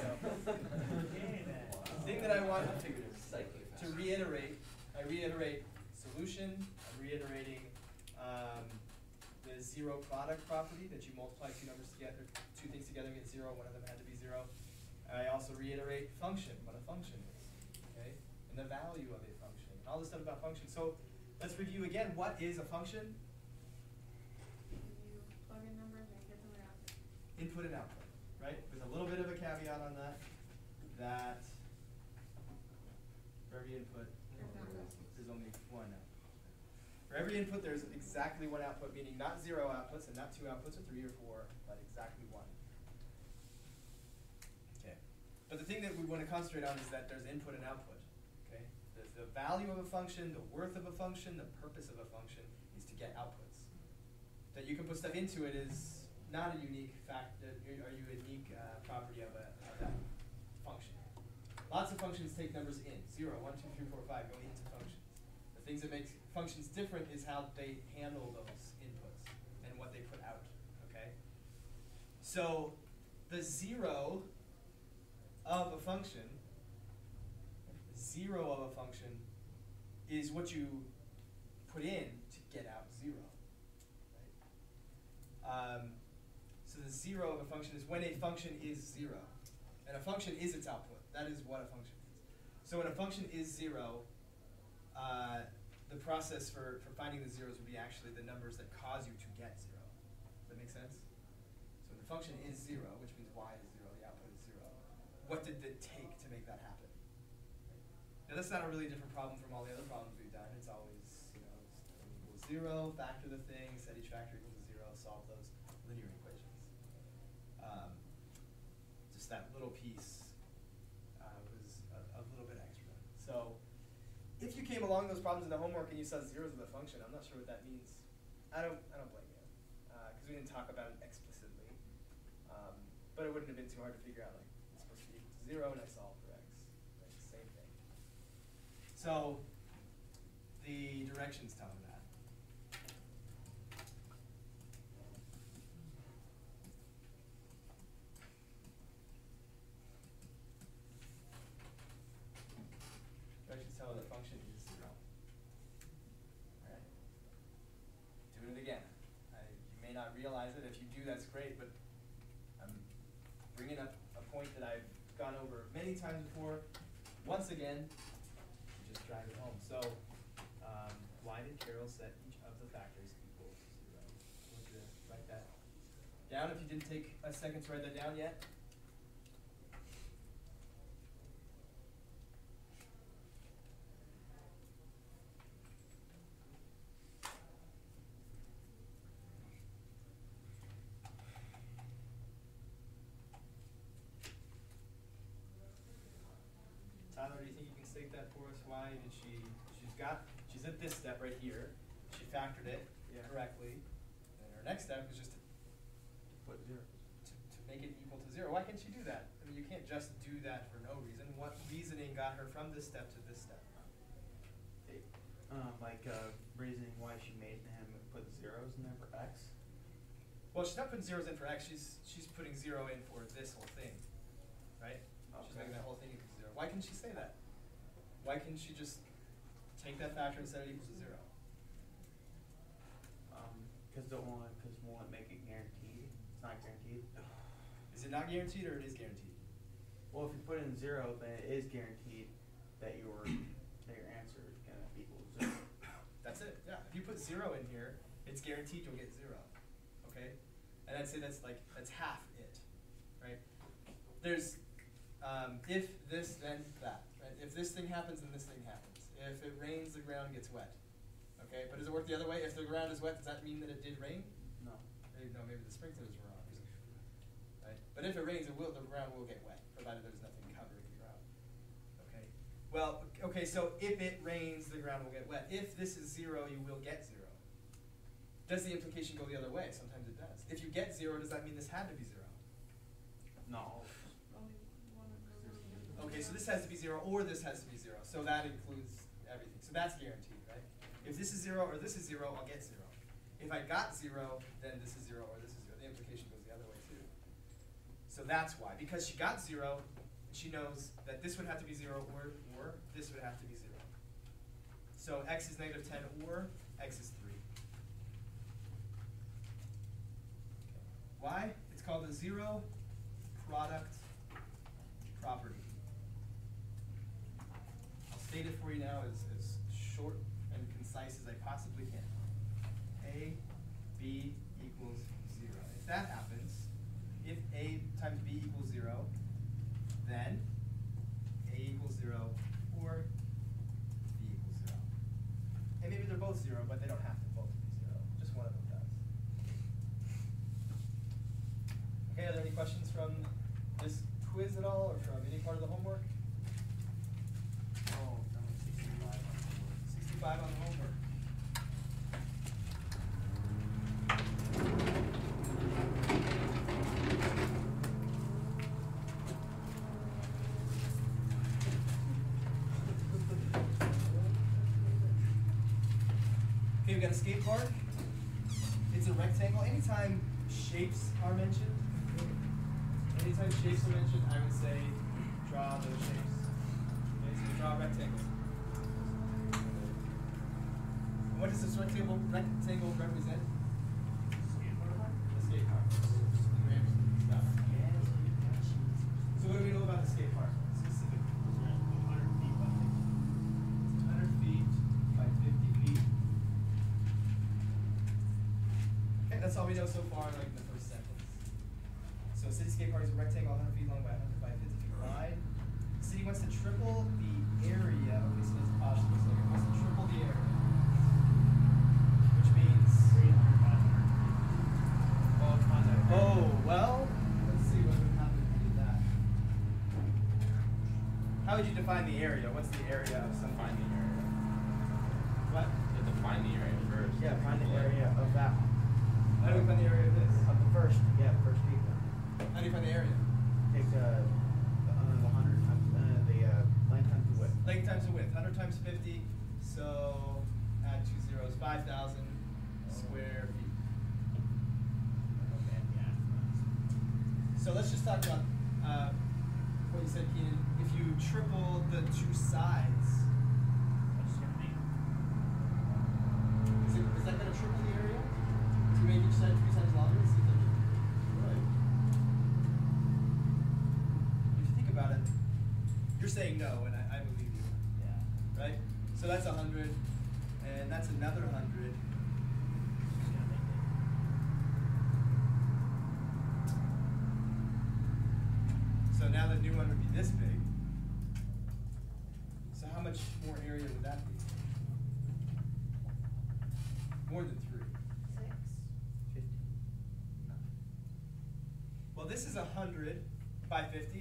so, the thing that I want to reiterate, I reiterate solution, I'm reiterating um, the zero product property, that you multiply two numbers together, two things together and get zero, one of them had to be zero. I also reiterate function, what a function is, okay? And the value of a function, and all this stuff about function. So let's review again, what is a function? You plug in numbers and get them out. input and output, right? With a little bit of a caveat on that, that for every input, there's only one output. For every input, there's exactly one output, meaning not zero outputs and not two outputs or three or four, but exactly one. Okay. But the thing that we want to concentrate on is that there's input and output. Okay. The, value of a function, the worth of a function, the purpose of a function is to get outputs that you can put stuff into it is not a unique fact, uh, or a unique uh, property of, a, of that function. Lots of functions take numbers in, zero, one, two, three, four, five, go into functions. The things that make functions different is how they handle those inputs and what they put out, okay? So, the zero of a function, zero of a function is what you put in to get out zero. Um, so the zero of a function is when a function is zero. And a function is its output. That is what a function is. So when a function is zero, uh, the process for, for finding the zeros would be actually the numbers that cause you to get zero. Does that make sense? So when the function is zero, which means y is what did it take to make that happen? Now that's not a really different problem from all the other problems we've done. It's always, you know, equals zero, factor the thing, set each factor equal to zero, solve those linear equations. Um, just that little piece uh, was a, a little bit extra. So if you came along those problems in the homework and you saw zeros of the function, I'm not sure what that means. I don't, I don't blame you, because we didn't talk about it explicitly. Um, but it wouldn't have been too hard to figure out, like, it's supposed to be equal to zero, and I solved for x. Same thing. So the directions tell him that. Directions tell her the function is zero. Alright. Doing it again. I, you may not realize it. If you do, that's great, but I'm bringing up a point that I've gone over many times before. Once again, just drive it home. So, um, why did Carol set each of the factors equal to zero? You write that down if you didn't take a second to write that down yet? Tyler, do you think you can Why did she, she's got, she's at this step right here, she factored it Yeah. correctly, and her next step is just to, Put zero. to, to make it equal to zero. Why can't she do that? I mean, you can't just do that for no reason. What reasoning got her from this step to this step? Um, like, uh, reasoning why she made him put zeros in there for X. Well, she's not putting zeros in for x, she's, she's putting zero in for this whole thing, right? She's making that whole thing equal to zero. Why can't she say that? Why couldn't she just take that factor and set it equal to zero? Um, cause don't want, cause won't make it guaranteed, it's not guaranteed. Is it not guaranteed or it is guaranteed? Well, if you put in zero, then it is guaranteed that your, that your answer is gonna equal zero. That's it, yeah. If you put zero in here, it's guaranteed you'll get zero, okay? And I'd say that's like, that's half it, right? There's, um, if this, then that? If this thing happens, then this thing happens. If it rains, the ground gets wet, okay? But does it work the other way? If the ground is wet, does that mean that it did rain? No. Maybe, no, maybe the sprinklers were on, right? But if it rains, it will, the ground will get wet, provided there's nothing covering the ground. Okay, well, okay, so if it rains, the ground will get wet. If this is zero, you will get zero. Does the implication go the other way? Sometimes it does. If you get zero, does that mean this had to be zero? No. Only one of those. Okay, so this has to be zero, or this has to be zero, so that includes everything. So that's guaranteed, right? If this is zero or this is zero, I'll get zero. If I got zero, then this is zero or this is zero. The implication goes the other way too. So that's why, because she got zero, she knows that this would have to be zero or, or this would have to be zero. So x is negative ten or x is three. Why? It's called the zero product property. State it for you now as, as short and concise as I possibly can. A, B equals zero. If that happens, if A times B equals zero, then A equals zero or B equals zero. And maybe they're both zero, but they don't have to both be zero. Just one of them does. Okay, are there any questions from this quiz at all, or from any part of the homework? Oh, no, sixty-five on the board. Sixty-five on the homework. Okay, we got a skate park. It's a rectangle. Anytime shapes are mentioned, anytime shapes are mentioned, I would say draw those shapes. Okay, so you draw a rectangle. And what does this rectangle represent? The skate park. So what do we know about the skate park specifically? Hundred feet by fifty feet. Okay, that's all we know so far, like in the first sentence. So city skate park is a rectangle hundred feet long by hundred by fifty feet wide. The city wants to triple the area, okay, so let's pause for a second, wants to triple the area. Which means. Well, it's on the- Oh, well, let's see what would happen if we did that. How would you define the area? What's the area of some? Define the area. What? You have to find the area first. Yeah, find the area of that one. How do we find the area of this? Of the first, yeah, first peak one. How do you find the area? Take, uh, the, uh, the hundred times, uh, the, uh, length times the width. Like length times the width, hundred times fifty, so add two zeros, five thousand square feet. Okay, yeah. So let's just talk about, uh, what you said, Keenan, if you triple the two sides, I'm just gonna make. is it, is that gonna triple the area? To make each side three times longer, it seems like it would. If you think about it, you're saying no, and I, I believe you. Yeah. right? So that's a hundred, and that's another hundred. Just gonna make it. So now the new one would be this big. area would that be? More than three. Six. Well, this is 100 by 50.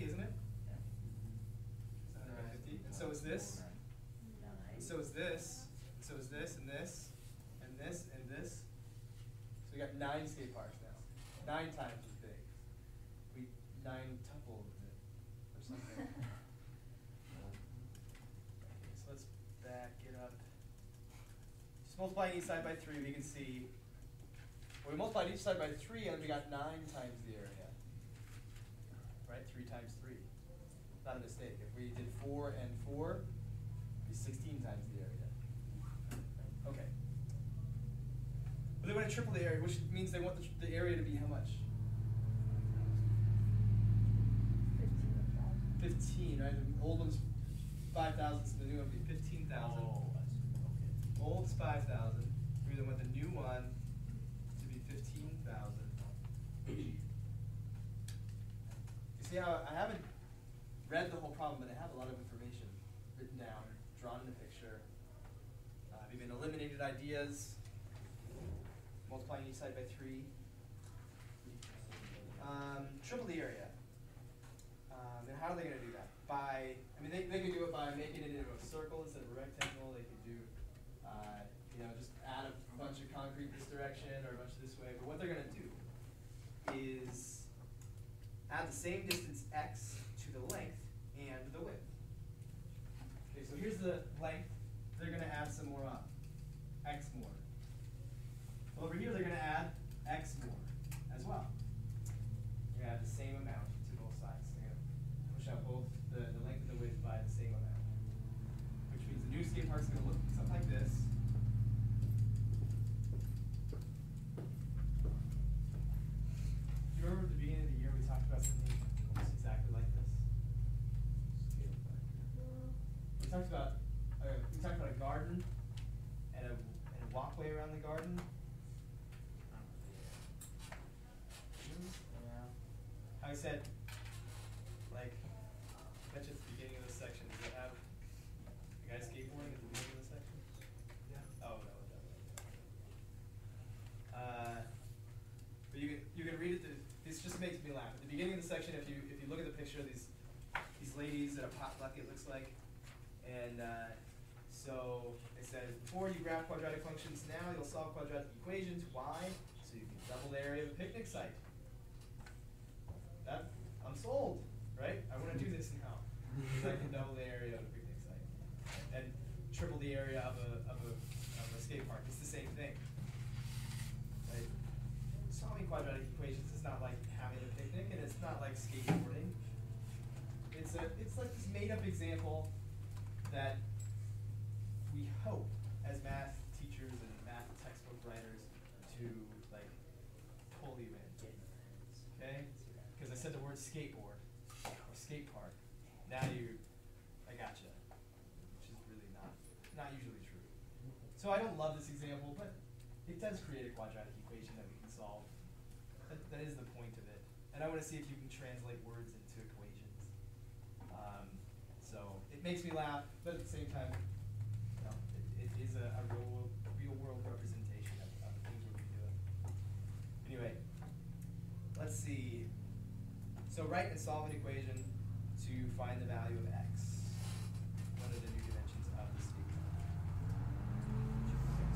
Side by three, we can see. We multiplied each side by three, and we got nine times the area. Right, three times three. Not a mistake. If we did four and four, it'd be sixteen times the area. Okay. But they want to triple the area, which means they want the, the area to be how much? Fifteen thousand. Fifteen, right? The old one's five thousand, so the new one would be fifteen thousand. Oh, I okay. Old's five thousand. We then want the new one to be fifteen thousand. You see how I haven't read the whole problem, but I have a lot of information written down, drawn in a picture. Uh, I've even eliminated ideas, multiplying each side by three. Um, triple the area. Um, and how are they gonna do that? By, I mean, they, they could do it by making it into a circle instead of a rectangle, they could do, uh, you know, just add a bunch of concrete this direction or a bunch this way, but what they're gonna do is add the same distance x to the length and the width. Okay, so here's the length, they're gonna add some more up, x more. Over here, they're gonna add x more as well. You're gonna add the same amount to both sides. They're gonna push out both the, the length and the width by the same amount. Which means the new skate park's gonna look something like this. Do you remember at the beginning of the year, we talked about something almost exactly like this? We talked about, uh, we talked about a garden and a, and a walkway around the garden. Yeah. How I said, like, bet you at the beginning of this section, does it have the guy skateboarding at the beginning of the section? Yeah. Oh, no, it doesn't. Uh, but you can, you can read it, the- this just makes me laugh. At the beginning of the section, if you, if you look at the picture these, these ladies at a potluck, it looks like, and, uh, so it says, before you graph quadratic functions, now you'll solve quadratic equations. Why? So you can double the area of a picnic site. That, I'm sold, right? I wanna do this now. Because I can double the area of a picnic site. And triple the area of a, of a, of a skate park, it's the same thing. Right? Solving quadratic equations is not like having a picnic, and it's not like skateboarding. It's a, it's like this made-up example that we hope as math teachers and math textbook writers to like pull you in. Okay? Because I said the word skateboard or skate park. Now you, I gotcha. Which is really not, not usually true. So I don't love this example, but it does create a quadratic equation that we can solve. That, that is the point of it. And I want to see if you can translate words into equations. Um, makes me laugh, but at the same time, you know, it, it is a, a real, world, real world representation of, of the things we're doing. Anyway, let's see. So write and solve an equation to find the value of x. One of the new dimensions of the skate.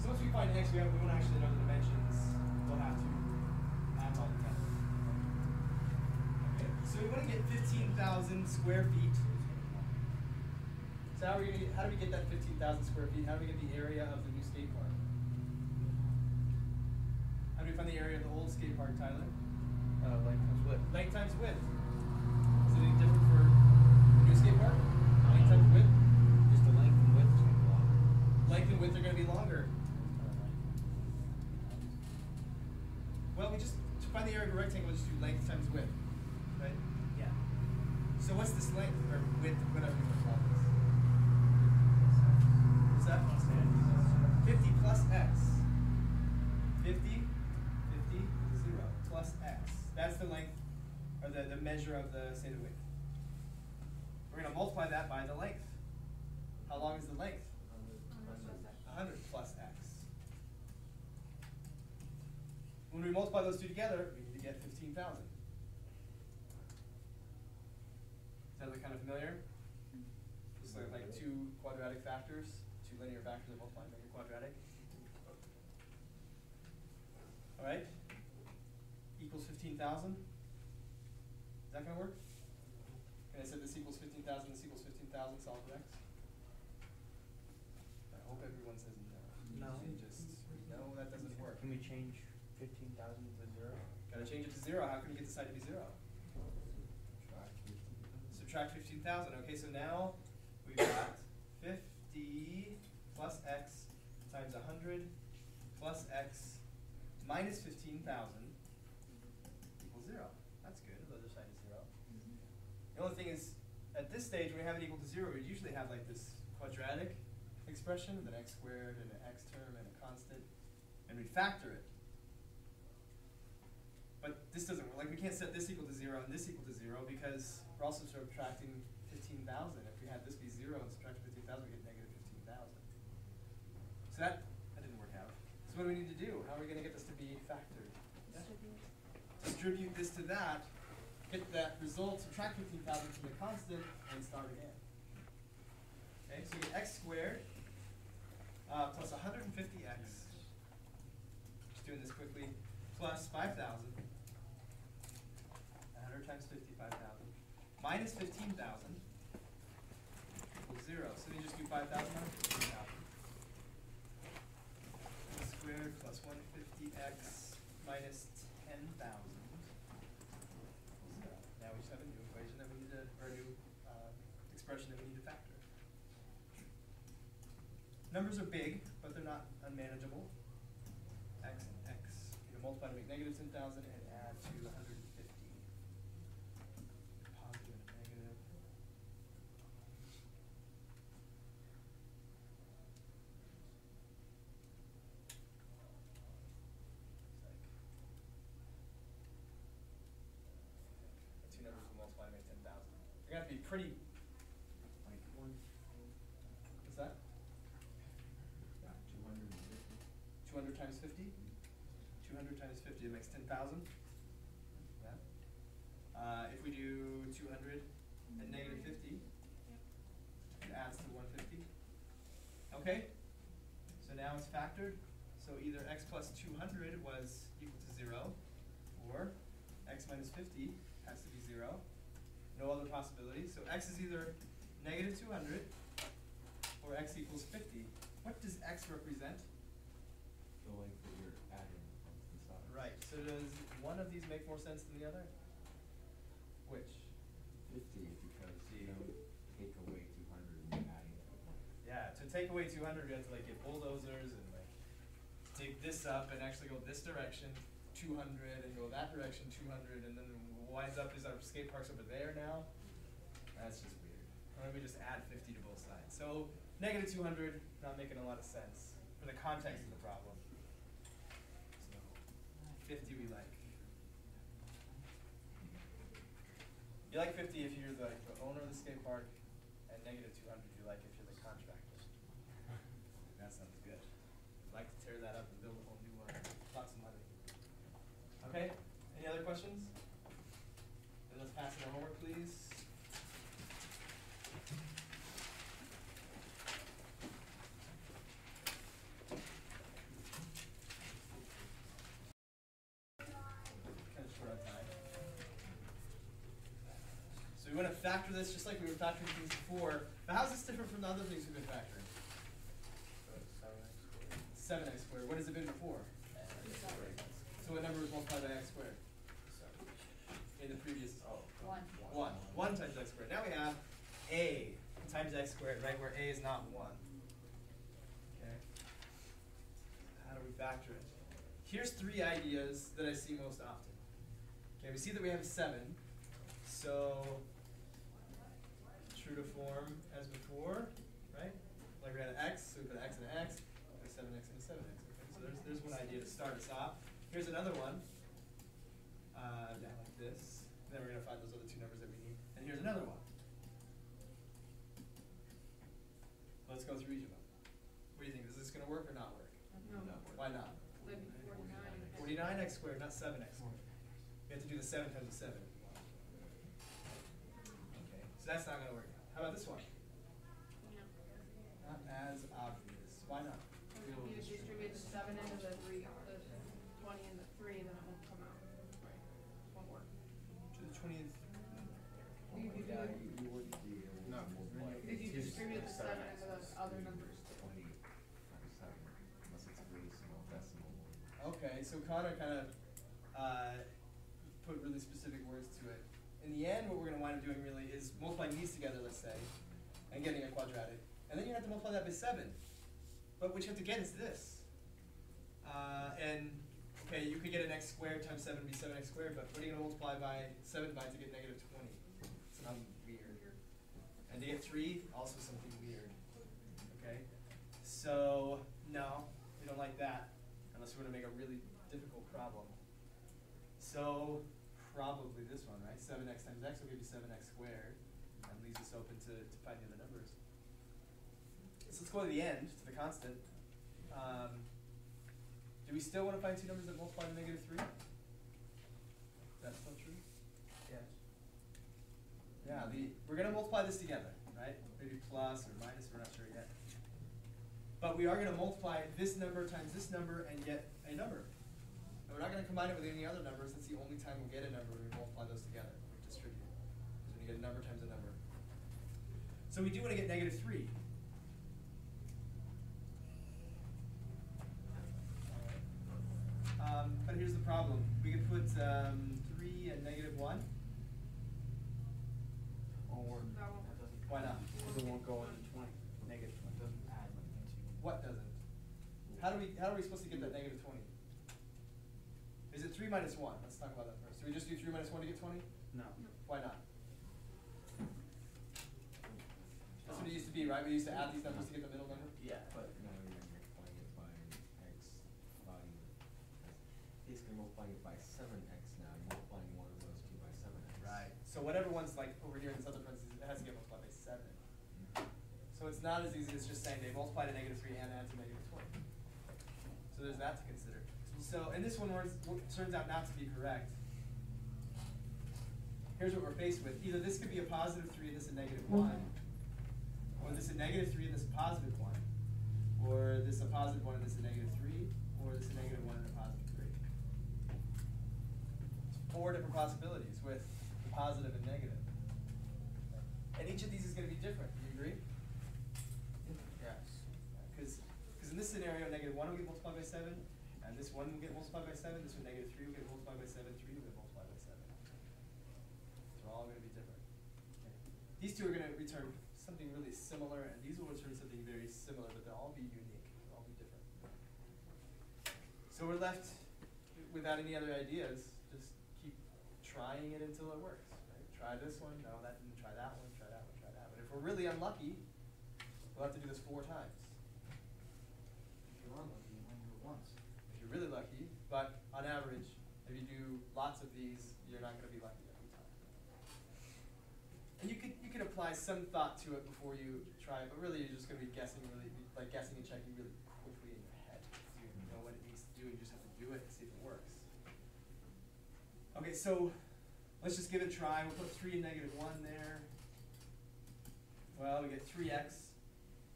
So once we find x, we, have, we won't actually know the dimensions. We'll have to add all together. Okay, so we want to get 15,000 square feet. So how are we how do we get that fifteen thousand square feet? How do we get the area of the new skate park? How do we find the area of the old skate park, Tyler? Uh, length times width. Length times width. Is it any different for the new skate park? Length times width? Just the length and width change a lot. Length and width are gonna be longer. Well, we just, to find the area of a rectangle, we just do length times width, right? Yeah. So what's this length, or width, whatever you wanna call this? What's that? Fifty plus x. 50, 50, 0, plus x. That's the length, or the, the measure of the stated width. We're gonna multiply that by the length. How long is the length? hundred plus x. When we multiply those two together, we need to get fifteen thousand. Does that look kind of familiar? Just like, like two quadratic factors, two linear factors that multiply and make a quadratic. Alright, equals fifteen thousand. Is that gonna work? And I said this equals fifteen thousand, this equals fifteen thousand, solve for x. I hope everyone says no. No. They just, no, that doesn't work. Can we change fifteen thousand to zero? Gotta change it to zero, how can we get the side to be zero? Subtract. Subtract fifteen thousand, okay, so now we've got fifty plus x times hundred plus x minus fifteen thousand equals zero. That's good, the other side is zero. The only thing is, at this stage, when we have it equal to zero, we usually have like this quadratic expression with an x squared and an x term and a constant, and refactor it. But this doesn't work. Like, we can't set this equal to 0 and this equal to 0 because we're also subtracting 15,000. If we had this be 0 and subtract 15,000, we get negative 15,000. So that, that didn't work out. So what do we need to do? How are we going to get this to be factored? Distribute. Distribute this to that, get that result, subtract 15,000 from the constant, and start again. Okay, so you get x squared uh, plus 150 plus five thousand, hundred 100 times fifty, five thousand, minus fifteen thousand, equals zero, so you just do five thousand on fifteen thousand. X squared plus one fifty x minus ten thousand equals zero. Now we just have a new equation that we need to, or a new, uh, expression that we need to factor. Numbers are big, but they're not unmanageable. X and X, you can multiply to make negative ten thousand and add to hundred and fifty. Positive and negative. Two numbers will multiply to make ten thousand. They're have to be pretty, like, one, what's that? Yeah, two hundred and fifty. Two hundred times fifty? Two hundred times fifty, it makes ten thousand. Yeah. Uh, if we do two hundred and negative fifty, it adds to one fifty. Okay, so now it's factored, so either x plus two hundred was equal to zero, or x minus fifty has to be zero. No other possibility. so x is either negative two hundred, or x equals fifty. What does x represent? The length that you're adding from the. Right, so does one of these make more sense than the other? Which? Fifty, because you don't take away two hundred and you're adding to it. Yeah, to take away two hundred, you have to like get bulldozers and like dig this up and actually go this direction 200 and go that direction 200 and then winds up is our skate parks over there now. That's just weird. Why don't we just add 50 to both sides? So negative 200, not making a lot of sense for the context of the problem. So 50 we like. You like 50 if you're the, the owner of the skate park and negative 200. This just like we were factoring things before. But how's this different from the other things we've been factoring? So seven x squared. Seven x squared. What has it been before? So what number was multiplied by x squared in the previous? Oh. One. One. One times x squared. Now we have a times x squared, right, where a is not one. Okay. How do we factor it? Here's three ideas that I see most often. Okay, we see that we have seven. So true to form as before, right? Like we had an x, so we put an x and an x, a seven x and a seven x. Okay, so there's there's one idea to start us off. Here's another one. Uh, yeah, like this. Then we're gonna find those other two numbers that we need. And here's another one. Let's go through each of them. What do you think? Is this gonna work or not work? No. Why not? Forty-nine. Forty-nine x squared, not seven x squared. We have to do the seven times the seven. Okay, so that's not gonna work. How about this one? Not as obvious. Why not? If you distribute the seven into the three, the twenty and the three, then it won't come out. Right. Won't work. To the twentieth. Oh you could Yeah, you, you wouldn't be able to No. multiply. If you distribute the seven into the other numbers. Twenty times seven, unless it's a really small decimal. Okay, so Connor kind of uh, put really specific words to it. In the end, what we're going to wind up doing really is multiplying these together, let's say, and getting a quadratic. And then you have to multiply that by 7. But what you have to get is this. Uh, and, okay, you could get an x squared times 7 would be 7x squared, but what are you going to multiply by 7 by to get negative 20? Something weird. And to get 3, also something weird. Okay? So, no, we don't like that unless we want to make a really difficult problem. So probably this one, right? Seven x times x will give you seven x squared, and leaves us open to, to find the numbers. So let's go to the end, to the constant. Um, do we still want to find two numbers that multiply to negative three? Is that still true? Yes. Yeah, the, we're gonna multiply this together, right? Maybe plus or minus, we're not sure yet. But we are gonna multiply this number times this number and get a number. And we're not gonna combine it with any other numbers, that's the only time we'll get a number when we multiply those together, we distribute. Is when you get a number times a number. So we do wanna get negative three. Um, but here's the problem, we could put, um, three and negative one, Or, That won't work. why not? because it won't go into twenty, negative twenty. Doesn't add anything. What doesn't? How do we, how are we supposed to get that negative twenty? Is it three minus one? Let's talk about that first. Do we just do three minus one to get twenty? No. Why not? That's what it used to be, right? We used to add these numbers to get the middle number? Yeah. But now you're multiplying it by x by, basically multiplying it by seven x now, you're multiplying one of those two by seven x. Right. So whatever one's like over here in this other parentheses, it has to get multiplied by seven. Mm-hmm. So it's not as easy as just saying they multiply to negative three and add to negative twenty. So there's that to consider. So, and this one was, turns out not to be correct. Here's what we're faced with. Either this could be a positive three and this a negative hmm. one, or this a negative three and this a positive one, or this a positive one and this a negative three, or this a negative one and a positive three. Four different possibilities with the positive and negative. And each of these is gonna be different, do you agree? Yes. Because, because in this scenario, negative one will get multiplied by seven, and this one will get multiplied by seven, this one negative three will get multiplied by seven, three will get multiplied by seven. They're all gonna be different. Okay. These two are gonna return something really similar, and these will return something very similar, but they'll all be unique, they'll all be different. So we're left without any other ideas, just keep trying it until it works, right? Try this one, no, that didn't, try that one, try that one, try that one. If we're really unlucky, we'll have to do this four times. If you're unlucky, you only do it once. If you're really lucky, but on average, if you do lots of these, you're not gonna be lucky every time. And you could, you could apply some thought to it before you try but really you're just gonna be guessing really, like guessing and checking really quickly in your head. So you know what it needs to do, and you just have to do it and see if it works. Okay, so let's just give it a try. We'll put three and negative one there. Well, we get three x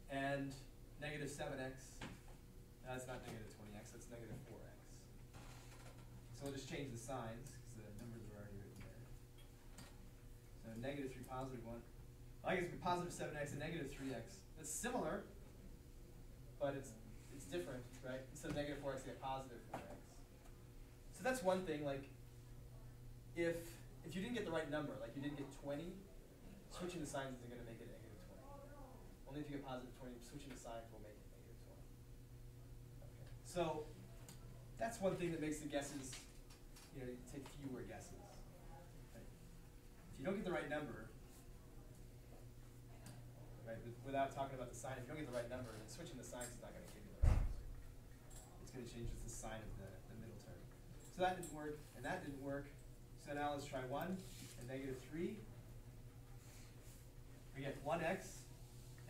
and negative seven x. That's not negative twenty x, that's negative four. So we'll just change the signs, because the numbers are already written there. So negative three positive one. I guess it'd be positive seven x and negative three x. It's similar, but it's it's different, right? Of negative four x, you get positive four x. So that's one thing. Like, if if you didn't get the right number, like you didn't get twenty, switching the signs isn't going to make it negative twenty. Only if you get positive twenty, switching the signs will make it negative twenty. Okay. So that's one thing that makes the guesses, you know, take fewer guesses. If you don't get the right number, right, without talking about the sign, if you don't get the right number, then switching the signs is not going to give you the right answer. It's going to change just the sign of the, the middle term. So that didn't work, and that didn't work. So now let's try 1 and negative 3. We get 1x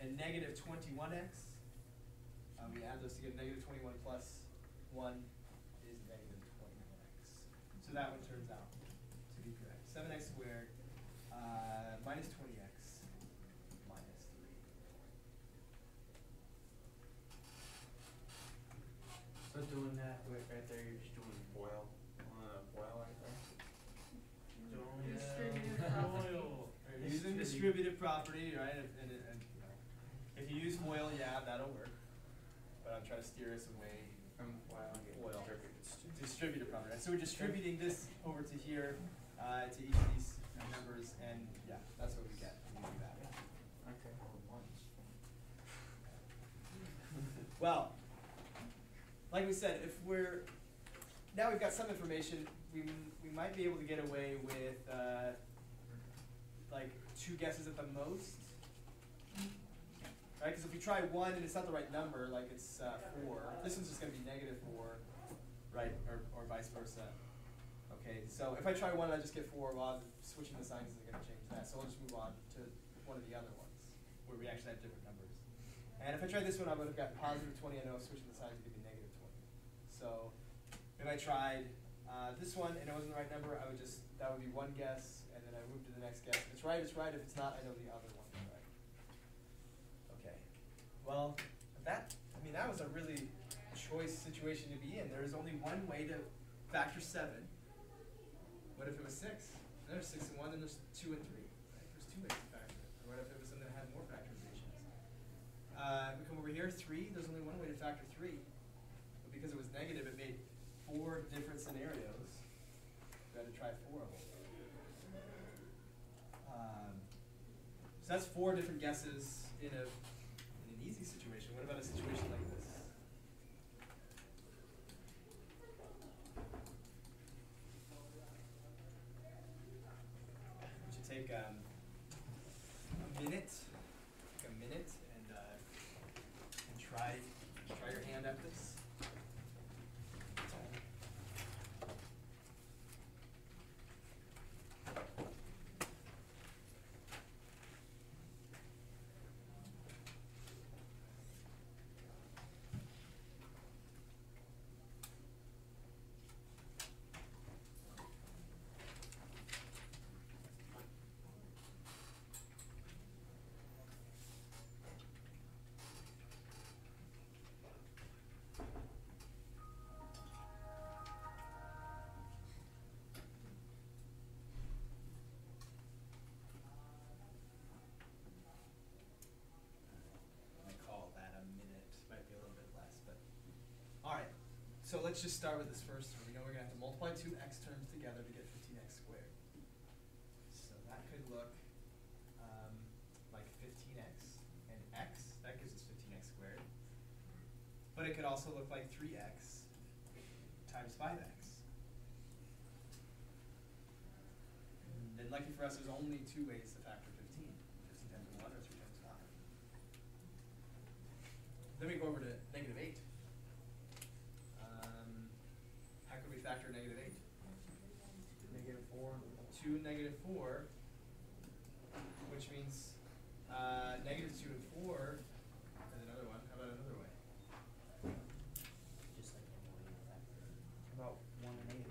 and negative 21x. Um, uh, we add those to get negative 21 plus 1 so that one turns out to be correct. Seven x squared, uh, minus twenty x, minus three. So doing that, wait, right there, you're just doing FOIL, uh, FOIL right there. Doing Distributive that. property. We're using distributive property, right? And, and, and you know, if you use FOIL, yeah, that'll work. But I'm trying to steer us away From FOIL and get Foil. Distributed. property. So we're distributing this over to here, uh, to each of these numbers, and yeah, that's what we get when we do that. Okay. Well, like we said, if we're now we've got some information, we we might be able to get away with uh, like two guesses at the most, right? Because if we try one and it's not the right number, like it's uh, four, this one's just going to be negative four, right? Or or vice versa. Okay, so if I try one I just get four, well, switching the signs isn't going to change that. So I'll just move on to one of the other ones where we actually have different numbers. And if I tried this one, I would have got positive 20. I know switching the signs would me negative 20. So if I tried uh, this one and it wasn't the right number, I would just, that would be one guess, and then I move to the next guess. If it's right, it's right. If it's not, I know the other one right. Okay. Well, that, I mean, that was a really choice situation to be in. There is only one way to factor 7. What if it was 6? Then there's 6 and 1, then there's 2 and 3. Right? There's two ways to factor it. Or what if it was something that had more factorizations? Uh, we come over here, 3. There's only one way to factor 3. But because it was negative, it made four different scenarios. We had to try four of them. Um, so that's four different guesses in a in an easy situation. What about a situation like this? Would you take um, a minute, take a minute, and uh, and try try your hand at this? I call that a minute. Might be a little bit less, but all right. So let's just start with this first one. We know we're gonna have to multiply two x terms together to get 15x squared. So that could look um, like 15x and x. That gives us 15x squared. But it could also look like 3x times 5x. And lucky for us, there's only two ways to factor 15. 15 times 1 or 3 times 5. Then we go over to negative 8. Um, how could we factor negative 8? Negative four. 2 negative 4, which means uh, negative 2 and 4. And another one. How about another way? Just like any way to factor it. About one and eight.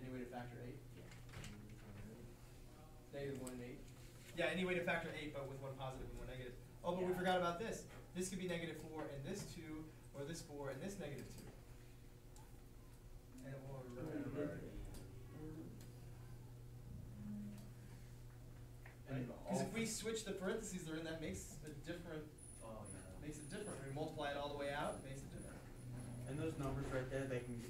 Any way to factor 8? Yeah. Negative 1 and 8. Yeah, any way to factor 8, but with one positive and one negative. Oh, but we forgot about this. This could be negative 4 and this 2, or this 4 and this negative 2. And or, Oh, you did. right? Cause if all- we switch the parentheses they're in, that makes a different, Oh, yeah. makes it different. We multiply it all the way out, it makes it different. And those numbers right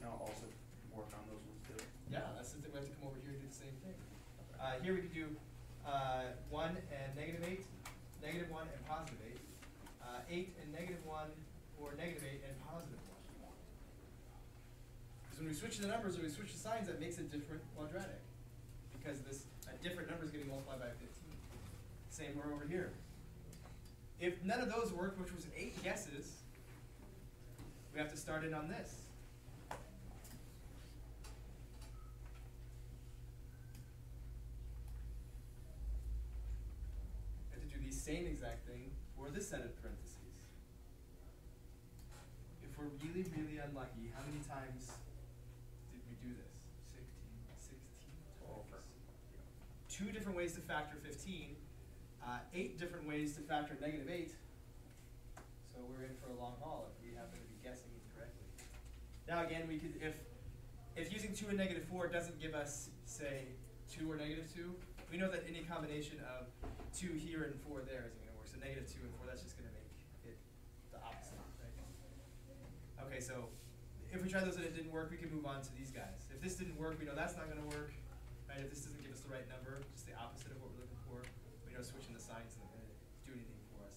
can also work on those ones too. Yeah, that's the thing, we have to come over here and do the same thing. Uh, here we could do, uh, one and negative eight, negative one and positive eight, uh, eight and negative one, or negative eight and positive one. Cause when we switch the numbers or we switch the signs, that makes a different quadratic, because this, a different number is getting multiplied by fifteen. Same we're over here. If none of those worked, which was eight guesses, we have to start in on this. and to do the same exact thing for this set of parentheses. If we're really, really unlucky, how many times did we do this? Sixteen. Sixteen Twelve. times. Two different ways to factor fifteen, uh, eight different ways to factor negative eight. So we're in for a long haul if we happen to be guessing incorrectly. Now again, we could, if, if using two and negative four doesn't give us, say, two or negative two, we know that any combination of two here and four there isn't gonna work, so negative two and four, that's just gonna make it the opposite, right? Okay, so if we try those and it didn't work, we can move on to these guys. If this didn't work, we know that's not gonna work, right? If this doesn't give us the right number, just the opposite of what we're looking for, we know switching the signs isn't gonna do anything for us.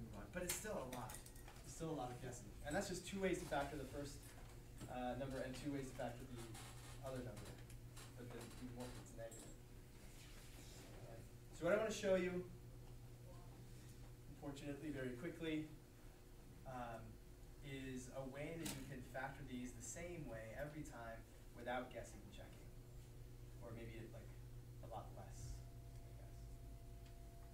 Move on, but it's still a lot, it's still a lot of guessing, and that's just two ways to factor the first, uh, number and two ways to factor the other number, but then even more if it's negative. Alright, So what I wanna show you, unfortunately, very quickly, um, is a way that you can factor these the same way every time without guessing and checking. Or maybe it, like a lot less.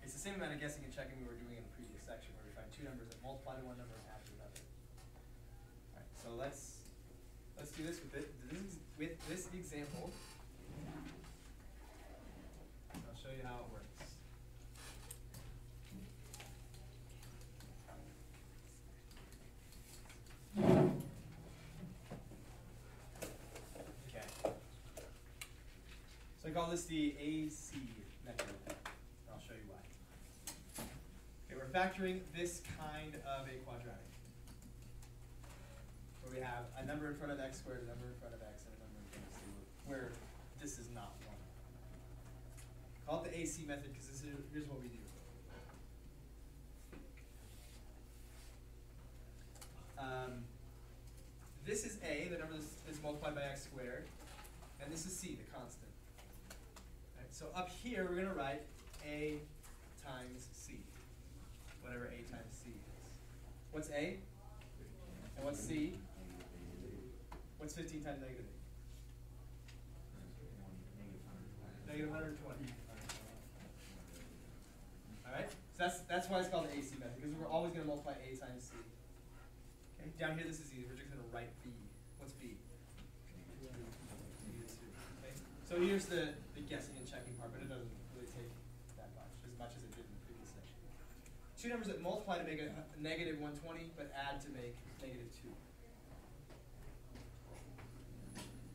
It's the same amount of guessing and checking we were doing in the previous section where we find two numbers that multiply to one number and add to another. Alright, so let's, let's do this with it, this, with this example. I'll show you how it works. Okay. So I call this the AC method. I'll show you why. Okay, we're factoring this kind of a quadratic. Where we have a number in front of x squared, a number in front of x, and a number in front of c, where this is not one. Call it the AC method because here's what we do. Um, this is a, the number that's, is multiplied by x squared, and this is c, so up here, we're gonna write a times c, whatever a times c is. What's a? And what's c? What's fifteen times negative eight? Negative one hundred twenty. Alright, so that's, that's why it's called the AC method, because we're always gonna multiply a times c. Okay, down here, this is easy, we're just gonna write b. What's b? Okay? So here's the, two numbers that multiply to make a negative 120, but add to make negative 2.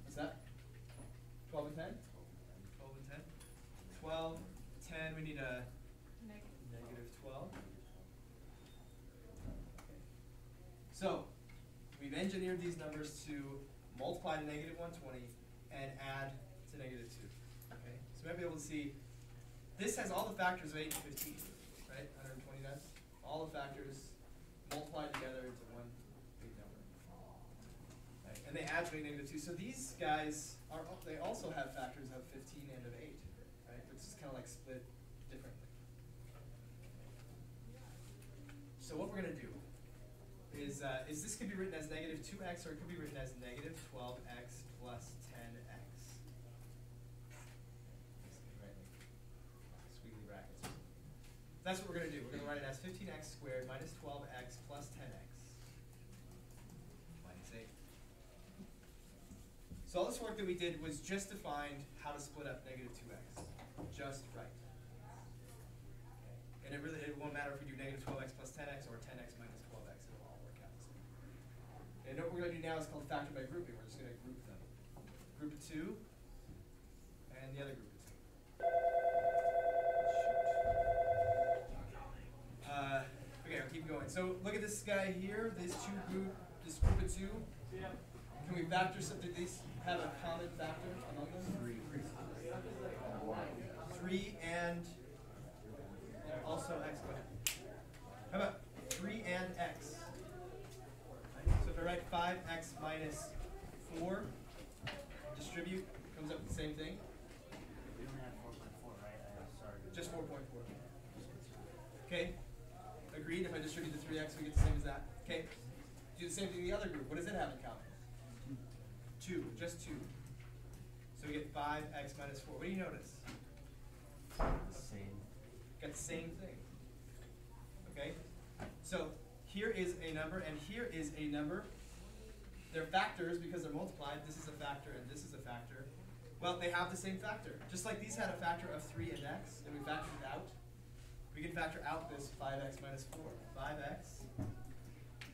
What's that? 12 and 10? 12 and 10. 12, 10, we need a negative, negative 12. So, we've engineered these numbers to multiply to negative 120 and add to negative 2. Okay? So we might be able to see this has all the factors of 8 to 15 factors multiplied together into one big number. Right, and they add to negative two, so these guys are they also have factors of fifteen and of eight, right, which is kinda like split differently. So what we're gonna do is, uh, is this could be written as negative two x or it could be written as negative twelve x plus ten x. Squiggly brackets. That's what we're gonna do, we're gonna write it as fifteen x squared minus twelve x plus ten x minus eight. So all this work that we did was just to find how to split up negative two x, just right. And it really, it won't matter if we do negative twelve x plus ten x or ten x minus twelve x, it'll all work out the same. And what we're gonna do now is called factor by grouping, we're just gonna group them. Group of two, and the other group of two. Shoot. So look at this guy here, these two group, this group of two. Can we factor something? do these have a common factor among them? Three. Three and, and also x. How about three and x? So if I write five x minus four, distribute, comes up with the same thing, We only have four point four, right? Sorry. just four point four. Okay, agreed, if I distribute the three x, we get the same as that, okay? Do the same thing in the other group, what does it have in common? Two, just two. So we get five x minus four, what do you notice? Same. Got the same thing. Okay? So here is a number and here is a number. They're factors because they're multiplied. This is a factor and this is a factor. Well, they have the same factor. Just like these had a factor of 3 and x, and we factored it out. We can factor out this 5x minus 4. 5x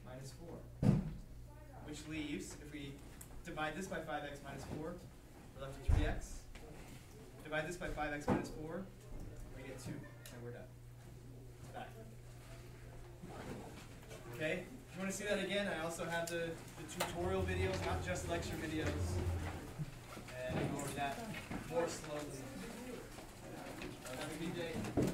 minus 4 which leaves, if we divide this by 5x minus 4, we're left with 3x. Divide this by 5x minus 4, we get 2, and we're done. Back. Okay, if you want to see that again, I also have the, the tutorial videos, not just lecture videos. And go over that more slowly. Have a good day.